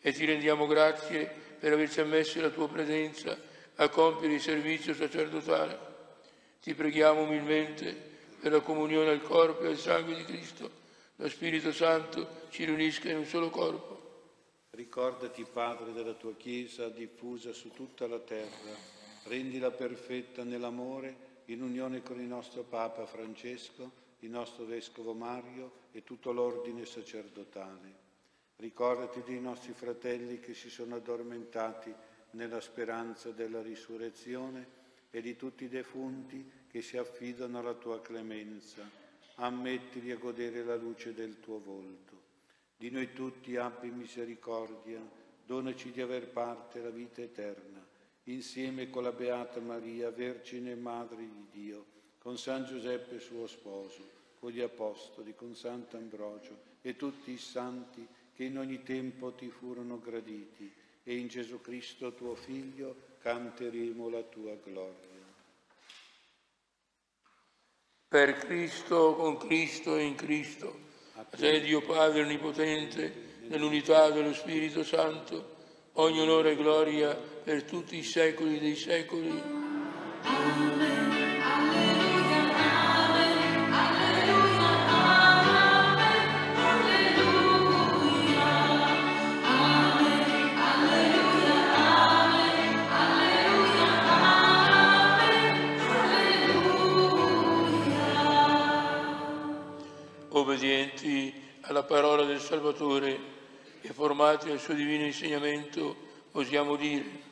e ti rendiamo grazie per averci ammesso la tua presenza a compiere il servizio sacerdotale. Ti preghiamo umilmente per la comunione al corpo e al sangue di Cristo. Lo Spirito Santo ci riunisca in un solo corpo. Ricordati, Padre, della tua Chiesa diffusa su tutta la terra rendila perfetta nell'amore, in unione con il nostro Papa Francesco, il nostro Vescovo Mario e tutto l'ordine sacerdotale. Ricordati dei nostri fratelli che si sono addormentati nella speranza della risurrezione e di tutti i defunti che si affidano alla tua clemenza. Ammettili a godere la luce del tuo volto. Di noi tutti abbi misericordia, donaci di aver parte la vita eterna insieme con la Beata Maria, Vergine e Madre di Dio, con San Giuseppe suo sposo, con gli Apostoli, con Sant'Ambrogio e tutti i santi che in ogni tempo ti furono graditi, e in Gesù Cristo tuo Figlio canteremo la tua gloria. Per Cristo, con Cristo e in Cristo, te Dio Padre Onnipotente, nell'unità dello Spirito Santo, ogni onore e gloria per tutti i secoli dei secoli. Amen. Obbedienti alla parola del Salvatore e formati nel suo divino insegnamento, osiamo dire.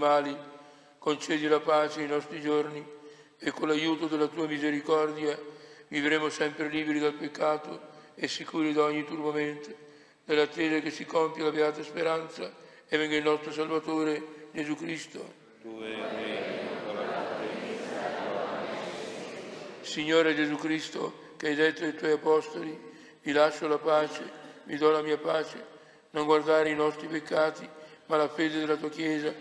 Mali, concedi la pace ai nostri giorni e con l'aiuto della tua misericordia vivremo sempre liberi dal peccato e sicuri da ogni turbamento, nell'attesa che si compia la beata speranza e venga il nostro Salvatore Gesù Cristo. Signore Gesù Cristo, che hai detto ai tuoi apostoli, vi lascio la pace, vi do la mia pace, non guardare i nostri peccati, ma la fede della tua Chiesa,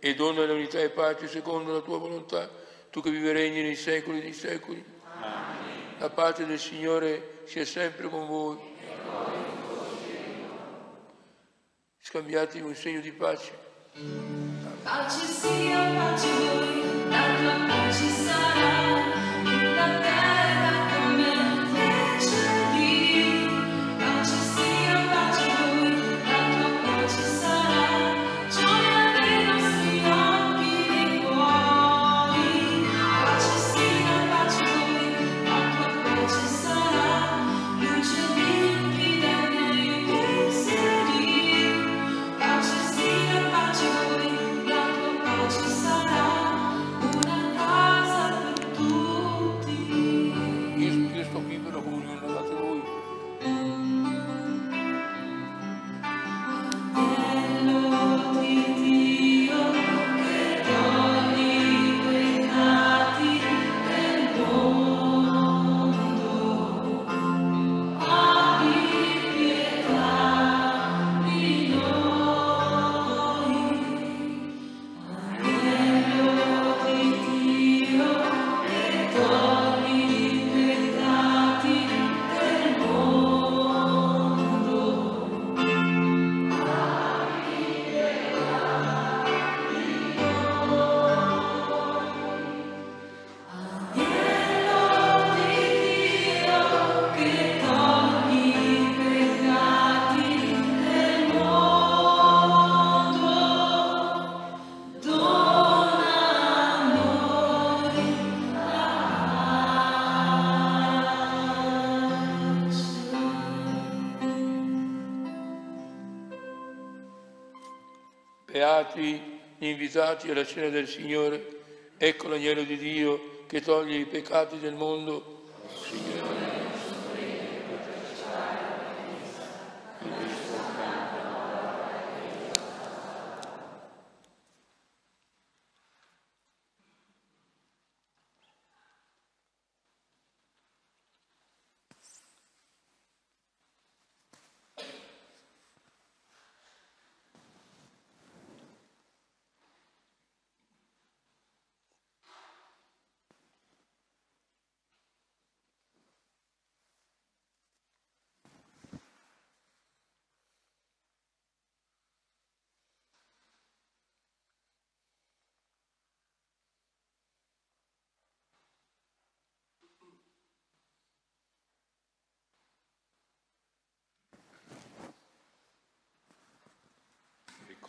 e dona l'unità e pace secondo la tua volontà, tu che vivi e regni nei secoli dei secoli. La pace del Signore sia sempre con voi. Scambiatevi un segno di pace. Pace sia, Beati gli invitati alla cena del Signore. Ecco l'agnello di Dio che toglie i peccati del mondo. Signore.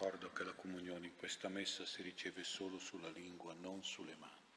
Ricordo che la comunione in questa messa si riceve solo sulla lingua, non sulle mani.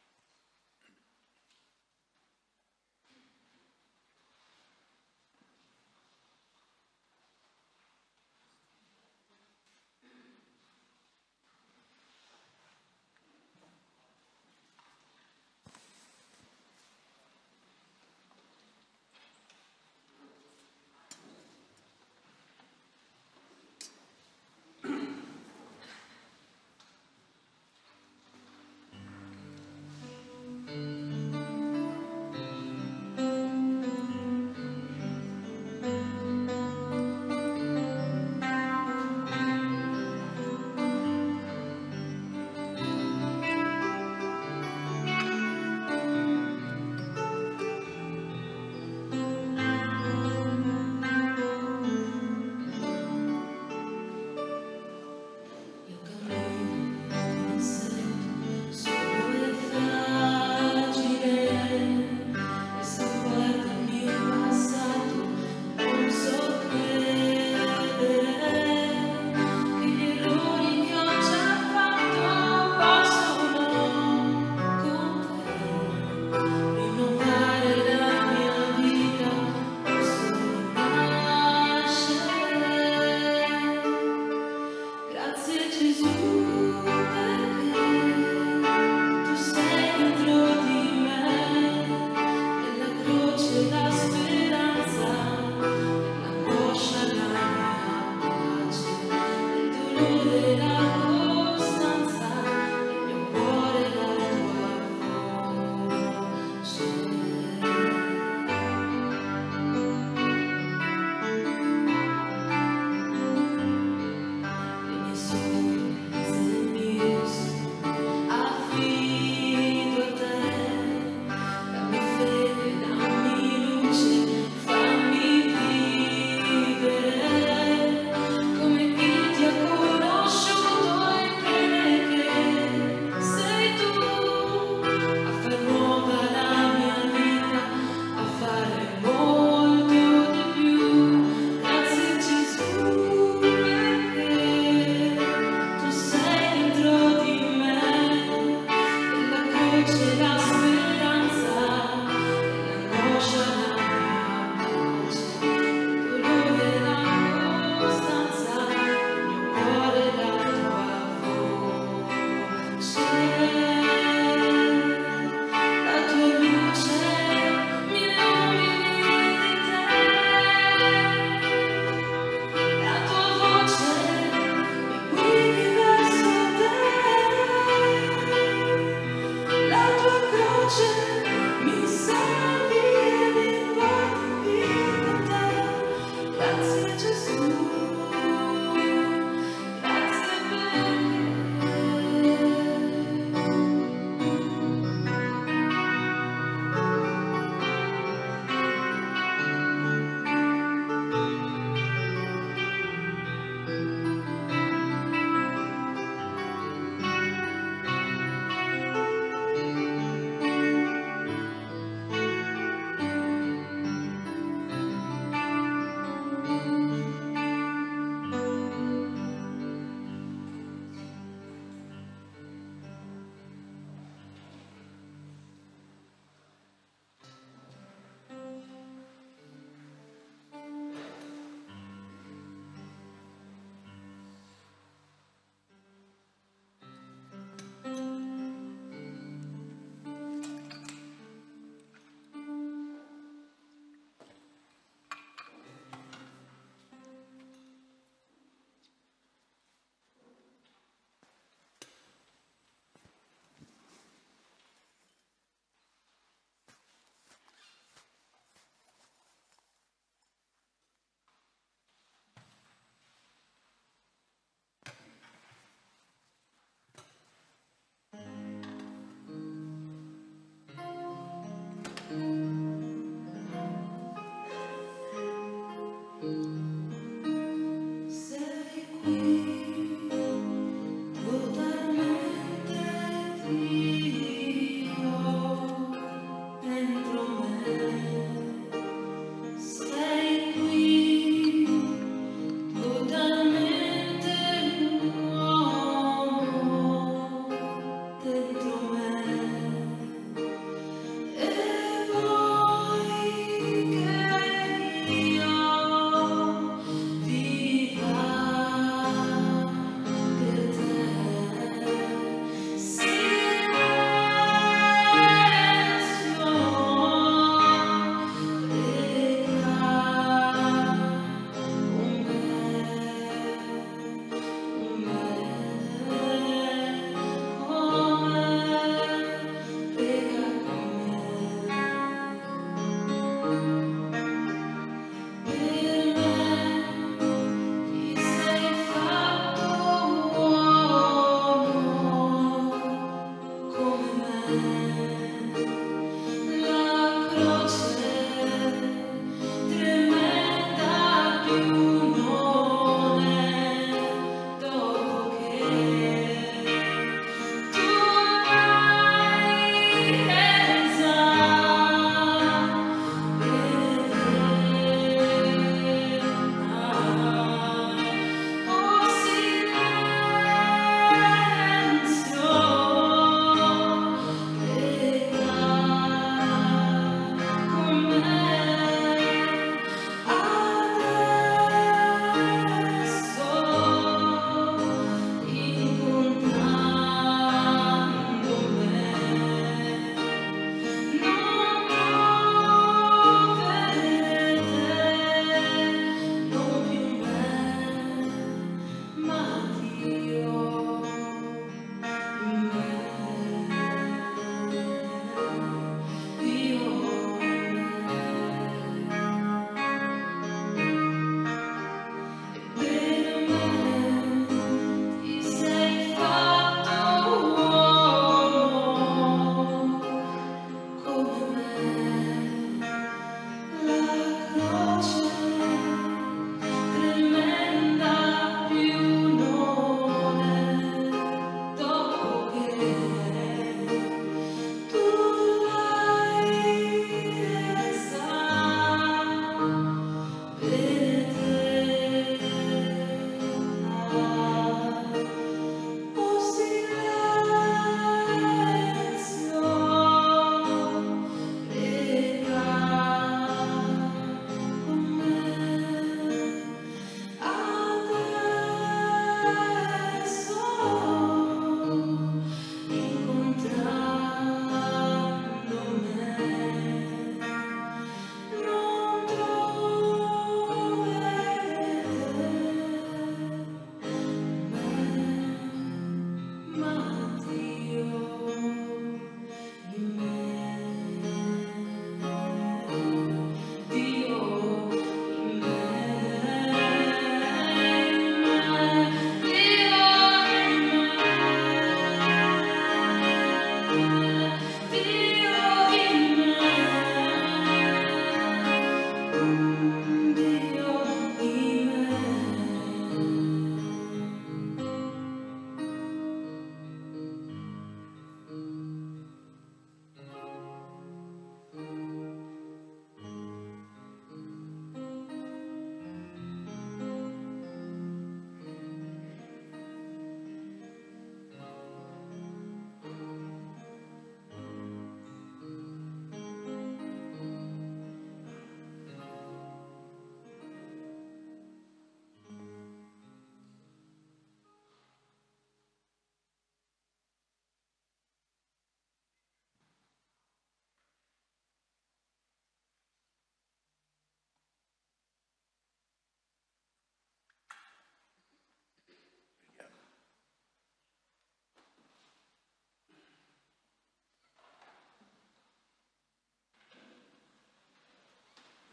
Come chi ti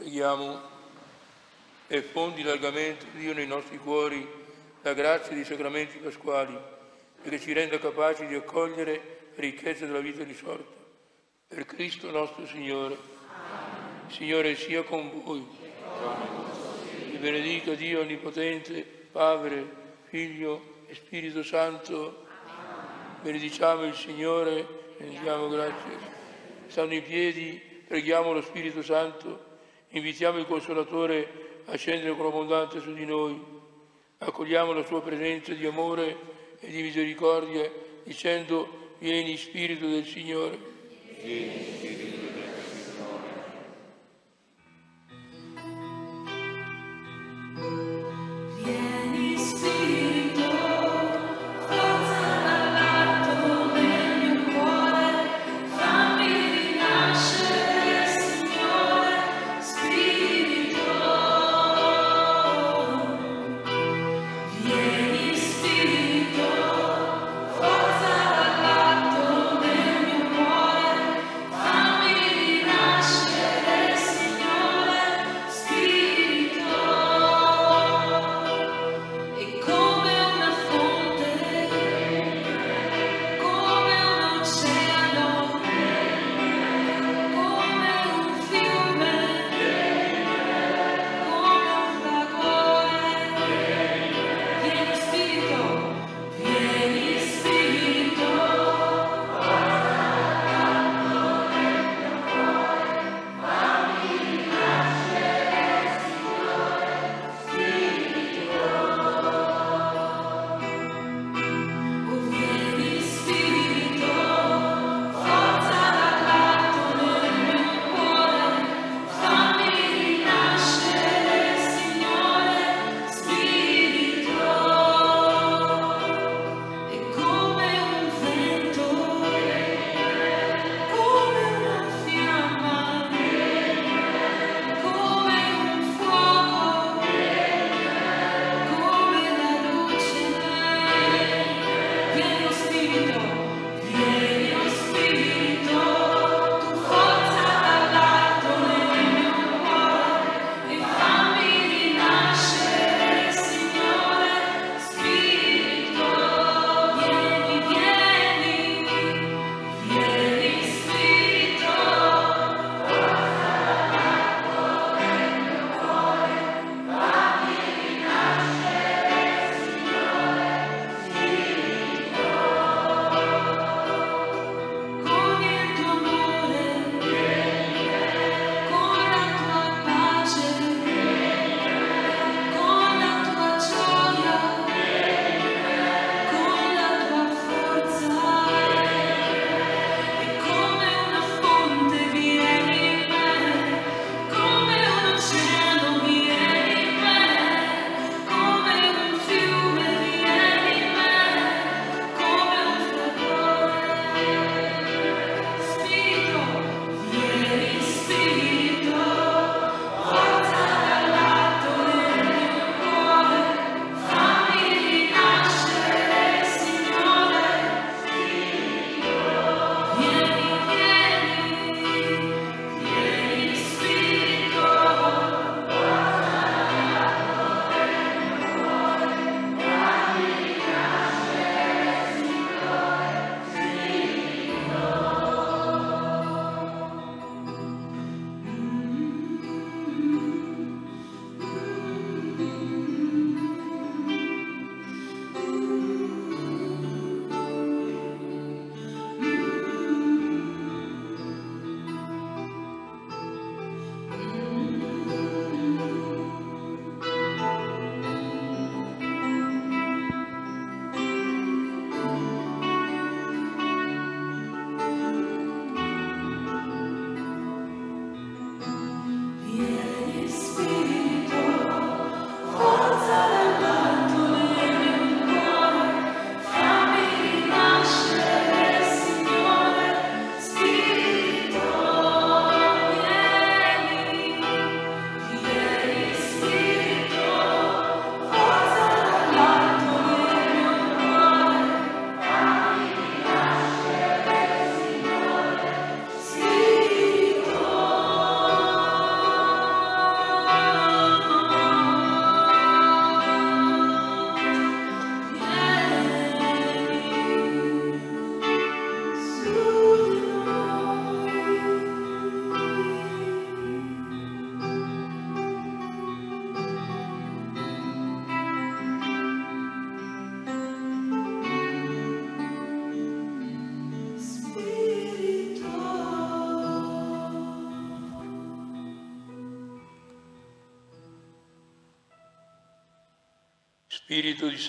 Preghiamo e fondi largamente, Dio, nei nostri cuori la grazia dei sacramenti pasquali e che ci renda capaci di accogliere la ricchezza della vita risorta. Per Cristo nostro Signore. Signore sia con voi. Vi benedica Dio Onnipotente, Padre, Figlio e Spirito Santo. Benediciamo il Signore e diamo grazie. Stando in piedi, preghiamo lo Spirito Santo, invitiamo il Consolatore a scendere con abbondanza su di noi. Accogliamo la sua presenza di amore e di misericordia, dicendo, vieni Spirito del Signore. Vieni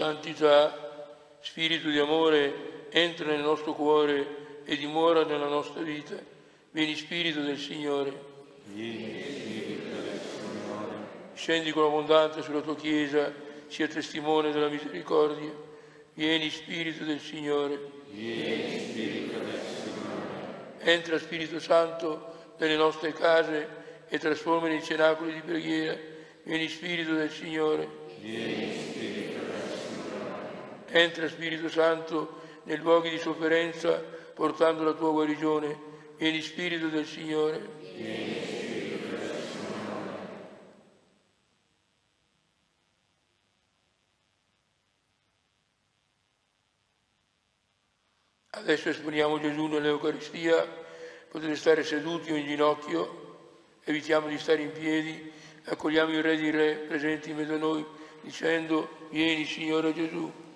santità, spirito di amore, entra nel nostro cuore e dimora nella nostra vita. Vieni Spirito del Signore. Vieni, Spirito del Signore. Scendi con abbondanza sulla tua Chiesa, sia testimone della misericordia. Vieni Spirito del Signore. Vieni, Spirito del Signore. Entra Spirito Santo nelle nostre case e trasformali in cenacoli di preghiera. Vieni Spirito del Signore. Vieni, Spirito. Entra Spirito Santo nei luoghi di sofferenza portando la tua guarigione. Vieni Spirito del Signore. Vieni, Spirito del Signore. Adesso esponiamo Gesù nell'Eucaristia, potete stare seduti o in ginocchio, evitiamo di stare in piedi, accogliamo il Re di Re presenti in mezzo a noi, dicendo, vieni Signore Gesù.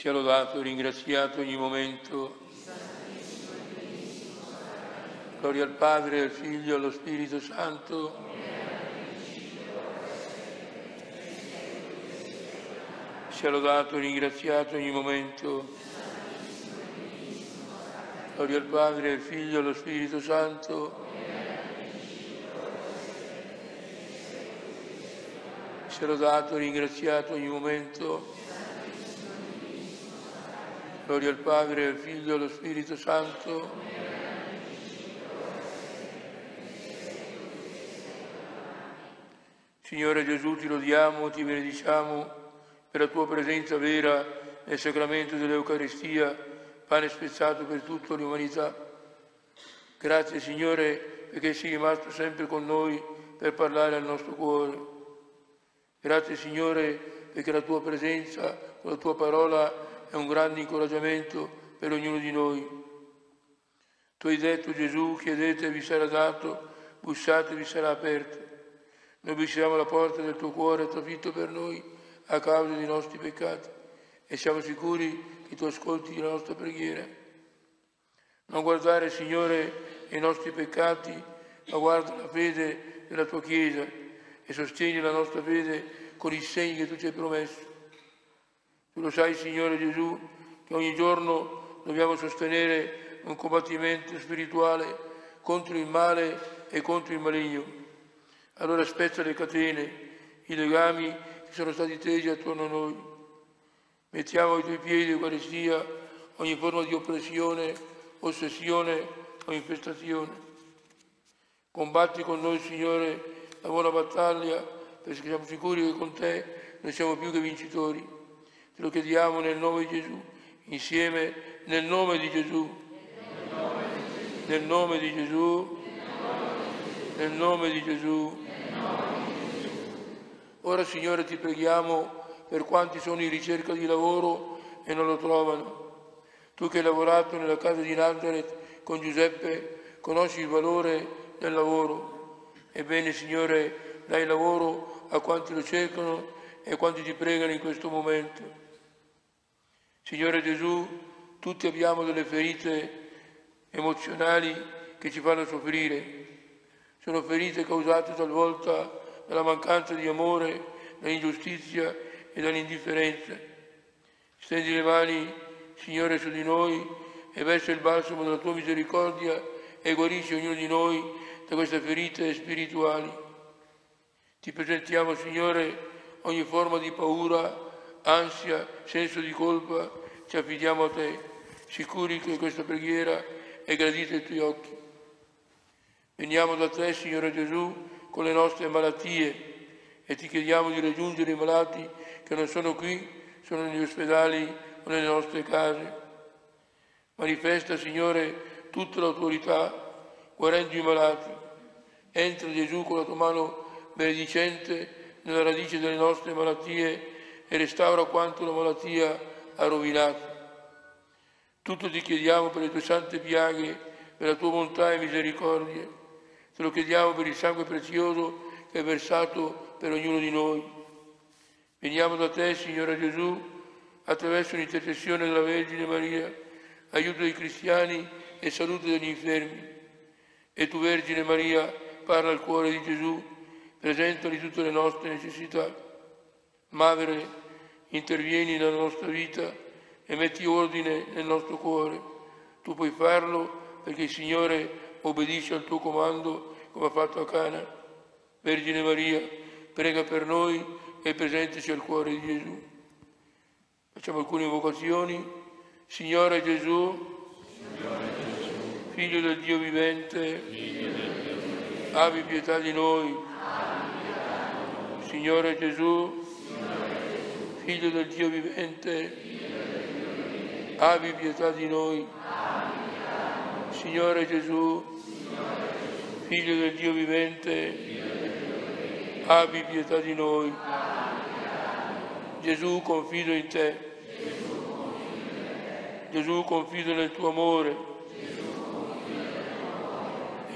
Sia lodato e ringraziato ogni momento. Gloria al Padre, al Figlio allo Spirito Santo. Sia lodato e ringraziato ogni momento. Gloria al Padre, al Figlio allo Spirito Santo. Sia lodato e ringraziato ogni momento. Gloria al Padre, al Figlio e allo Spirito Santo. Signore Gesù, ti lodiamo, ti benediciamo per la tua presenza vera nel sacramento dell'Eucaristia, pane spezzato per tutta l'umanità. Grazie Signore perché sei rimasto sempre con noi per parlare al nostro cuore. Grazie Signore perché la tua presenza, con la tua parola è un grande incoraggiamento per ognuno di noi. Tu hai detto Gesù, chiedete e vi sarà dato, bussate e vi sarà aperto. Noi bussiamo alla porta del tuo cuore trafitto per noi a causa dei nostri peccati e siamo sicuri che tu ascolti la nostra preghiera. Non guardare, Signore, i nostri peccati, ma guarda la fede della tua Chiesa e sostieni la nostra fede con i segni che tu ci hai promesso. Tu lo sai, Signore Gesù, che ogni giorno dobbiamo sostenere un combattimento spirituale contro il male e contro il maligno. Allora spezza le catene, i legami che sono stati tesi attorno a noi. Mettiamo ai tuoi piedi, Eucaristia, ogni forma di oppressione, ossessione o infestazione. Combatti con noi, Signore, la buona battaglia, perché siamo sicuri che con te noi siamo più che vincitori. Te lo chiediamo nel nome di Gesù, insieme nel nome di Gesù, nel nome di Gesù, nel nome di Gesù. Ora Signore ti preghiamo per quanti sono in ricerca di lavoro e non lo trovano. Tu che hai lavorato nella casa di Nazareth con Giuseppe, conosci il valore del lavoro. Ebbene Signore, dai lavoro a quanti lo cercano e quanti ti pregano in questo momento. Signore Gesù, tutti abbiamo delle ferite emozionali che ci fanno soffrire. Sono ferite causate talvolta dalla mancanza di amore, dall'ingiustizia e dall'indifferenza. Stendi le mani, Signore, su di noi e versa il balsamo della tua misericordia e guarisci ognuno di noi da queste ferite spirituali. Ti presentiamo, Signore, ogni forma di paura, ansia, senso di colpa, ci affidiamo a te, sicuri che questa preghiera è gradita ai tuoi occhi. Veniamo da te, Signore Gesù, con le nostre malattie e ti chiediamo di raggiungere i malati che non sono qui, sono negli ospedali o nelle nostre case. Manifesta, Signore, tutta l'autorità, guarendo i malati. Entra Gesù con la tua mano benedicente nella radice delle nostre malattie e restaura quanto la malattia ha rovinato. Tutto ti chiediamo per le tue sante piaghe, per la tua bontà e misericordia. Te lo chiediamo per il sangue prezioso che hai versato per ognuno di noi. Veniamo da te, Signore Gesù, attraverso l'intercessione della Vergine Maria, aiuto dei cristiani e salute degli infermi. E tu, Vergine Maria, parla al cuore di Gesù, presentali tutte le nostre necessità. Madre, intervieni nella nostra vita e metti ordine nel nostro cuore. Tu puoi farlo perché il Signore obbedisce al tuo comando come ha fatto a Cana. Vergine Maria, prega per noi e presentaci al cuore di Gesù. Facciamo alcune invocazioni. Signore Gesù, Figlio del Dio vivente, abbi pietà di noi. Signore Gesù, Figlio del Dio vivente, abbi pietà di noi. Signore Gesù, Figlio del Dio vivente, abbi pietà di noi. Gesù, confido in te. Gesù, confido nel tuo amore.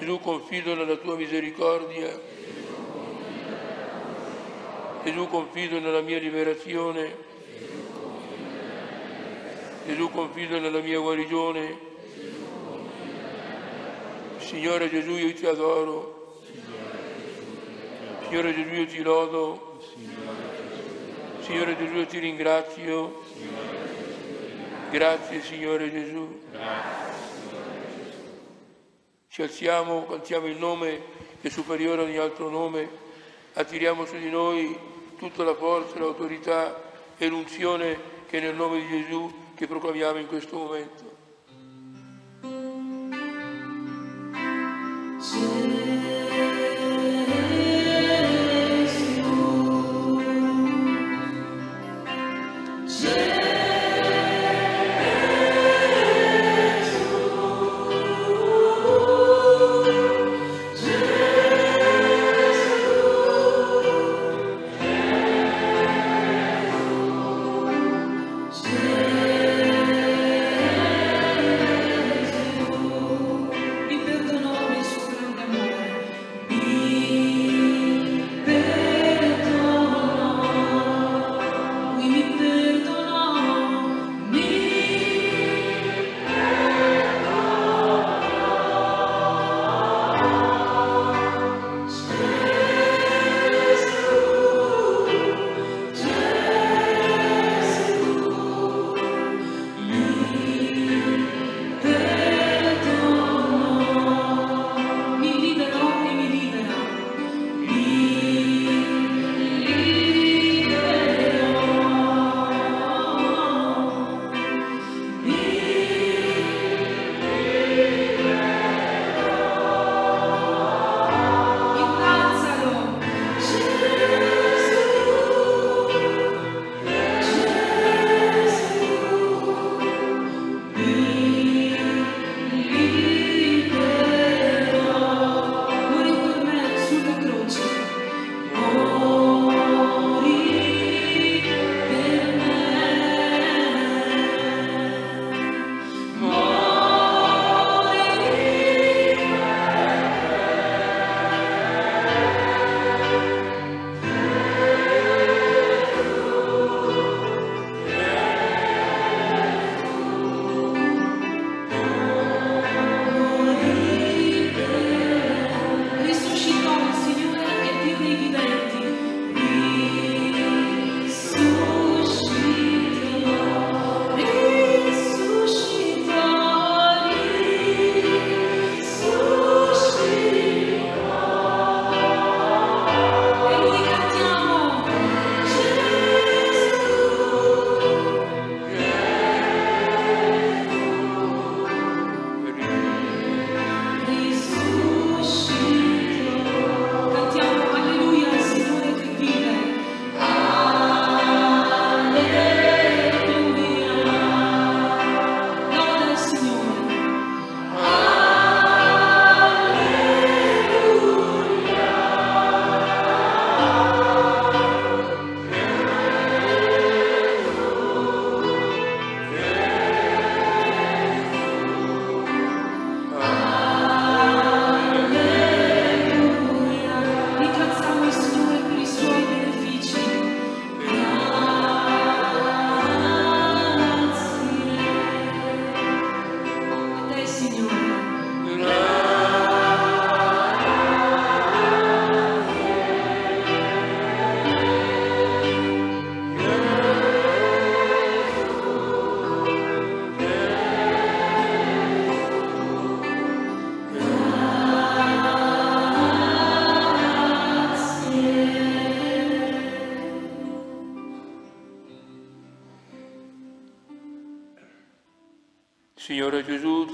Gesù, confido nella tua misericordia. Gesù confido nella mia liberazione. Gesù confido nella mia guarigione. Signore Gesù, io ti adoro. Signore Gesù, io ti lodo. Signore Gesù, io ti ringrazio. Grazie Signore Gesù. Ci alziamo, cantiamo il nome che è superiore a ogni altro nome, attiriamo su di noi tutta la forza, l'autorità e l'unzione che nel nome di Gesù che proclamiamo in questo momento.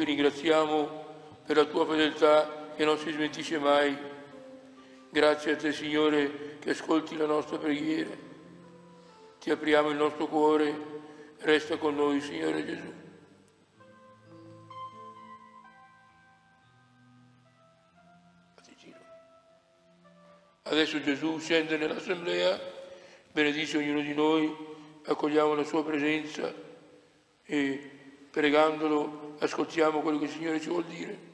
Ti ringraziamo per la tua fedeltà che non si smentisce mai. Grazie a te, Signore, che ascolti la nostra preghiera. Ti apriamo il nostro cuore, resta con noi, Signore Gesù. Adesso Gesù scende nell'assemblea, benedice ognuno di noi, accogliamo la sua presenza e pregandolo ascoltiamo quello che il Signore ci vuol dire.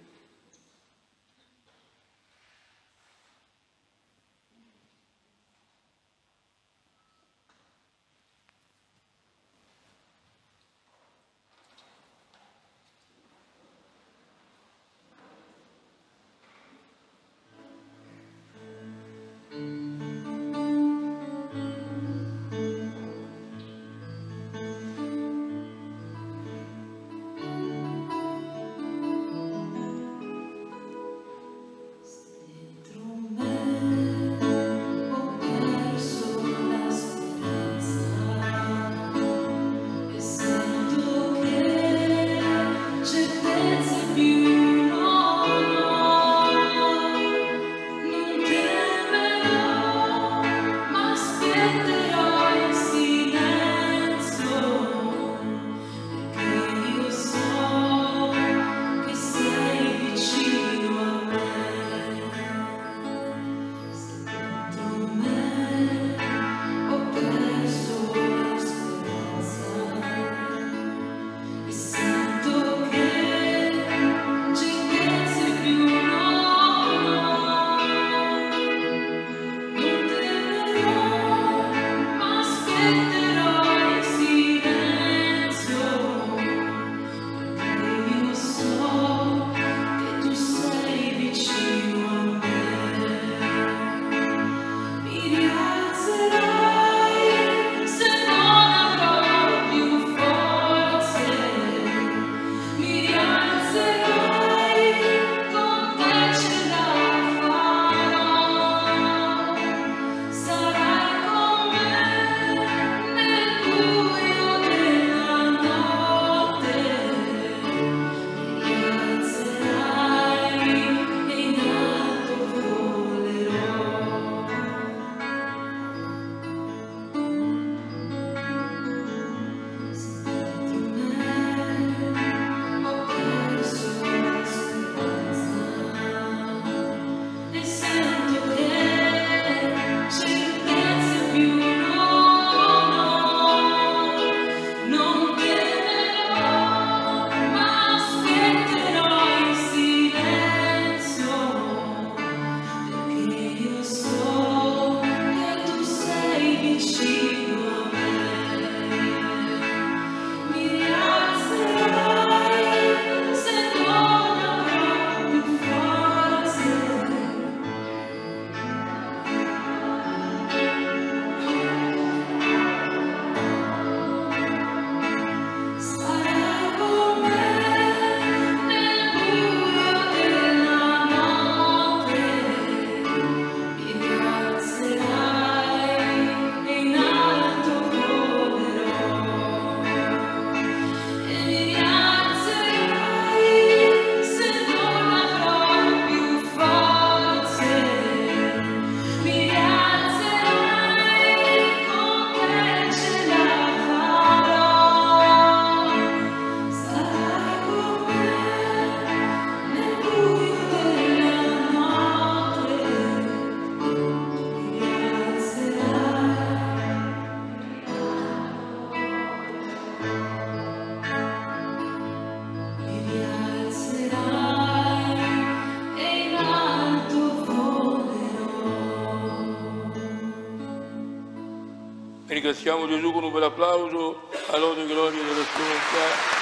Ringraziamo Gesù con un bel applauso, a lode e gloria della sua volontà.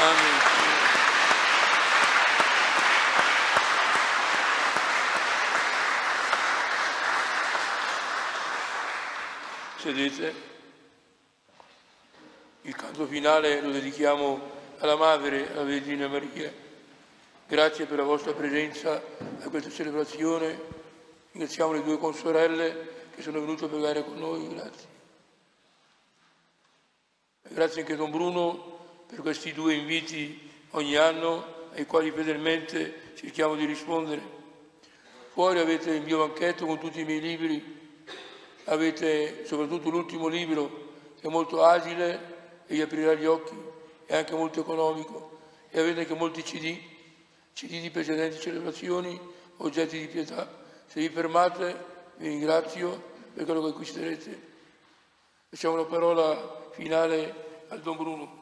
Amen. Sedete. Il canto finale lo dedichiamo alla Madre, alla Vergine Maria. Grazie per la vostra presenza a questa celebrazione. Ringraziamo le due consorelle che sono venute a pregare con noi. Grazie. Grazie anche a Don Bruno per questi due inviti ogni anno ai quali fedelmente cerchiamo di rispondere. Fuori avete il mio banchetto con tutti i miei libri, avete soprattutto l'ultimo libro che è molto agile e gli aprirà gli occhi, è anche molto economico e avete anche molti CD, CD di precedenti celebrazioni, oggetti di pietà. Se vi fermate vi ringrazio per quello che acquisterete. Facciamo la parola finale al Don Bruno.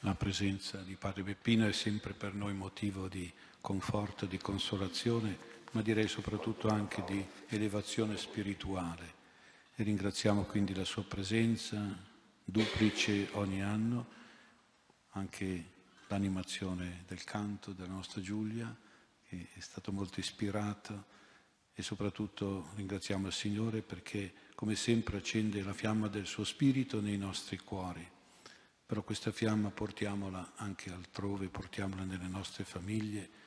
La presenza di Padre Peppino è sempre per noi motivo di conforto, di consolazione ma direi soprattutto anche di elevazione spirituale. E ringraziamo quindi la sua presenza duplice ogni anno, anche l'animazione del canto della nostra Giulia, che è stato molto ispirato e soprattutto ringraziamo il Signore perché come sempre accende la fiamma del suo spirito nei nostri cuori. Però questa fiamma portiamola anche altrove, portiamola nelle nostre famiglie,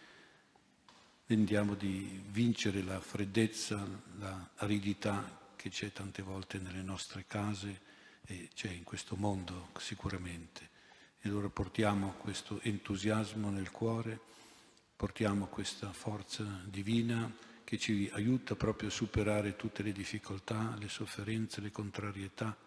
Tendiamo di vincere la freddezza, la aridità che c'è tante volte nelle nostre case e c'è in questo mondo sicuramente. E allora portiamo questo entusiasmo nel cuore, portiamo questa forza divina che ci aiuta proprio a superare tutte le difficoltà, le sofferenze, le contrarietà.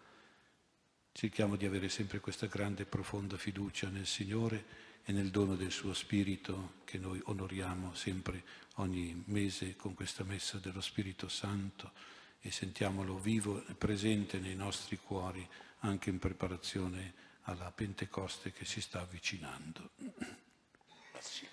Cerchiamo di avere sempre questa grande e profonda fiducia nel Signore e nel dono del suo Spirito che noi onoriamo sempre ogni mese con questa messa dello Spirito Santo e sentiamolo vivo e presente nei nostri cuori anche in preparazione alla Pentecoste che si sta avvicinando. Grazie.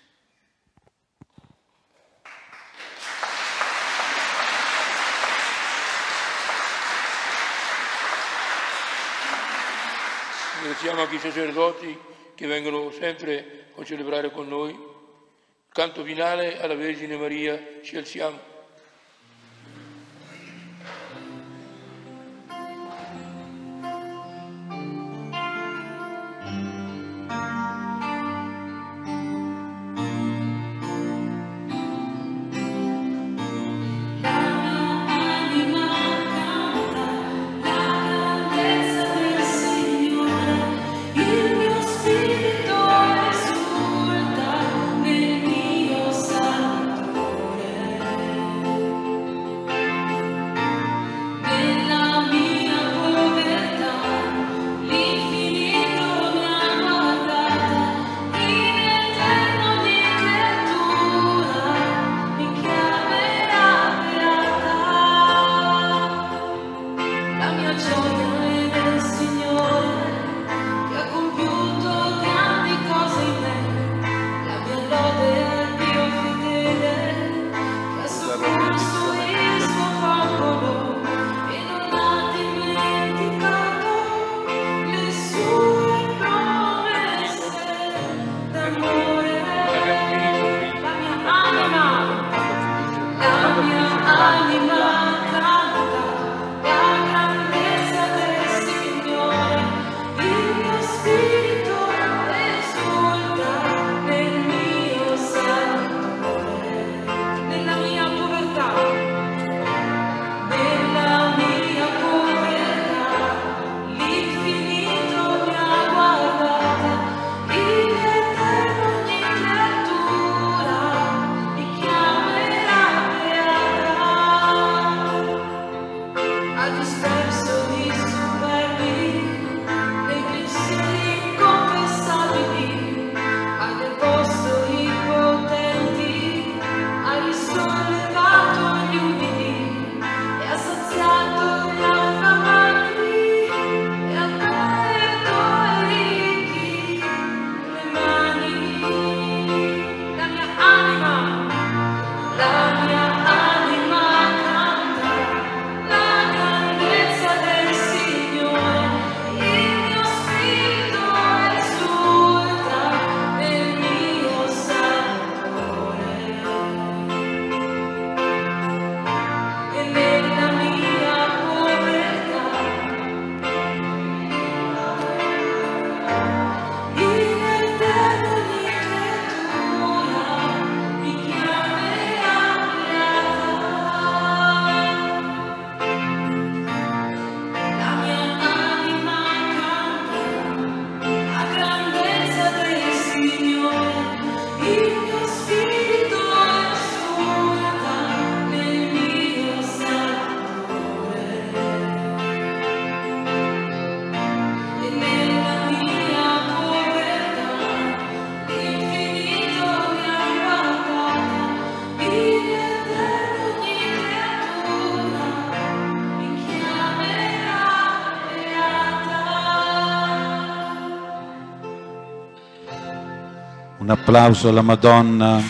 Ringraziamo anche i sacerdoti che vengono sempre a celebrare con noi. Canto finale alla Vergine Maria, ci alziamo. Applauso alla Madonna.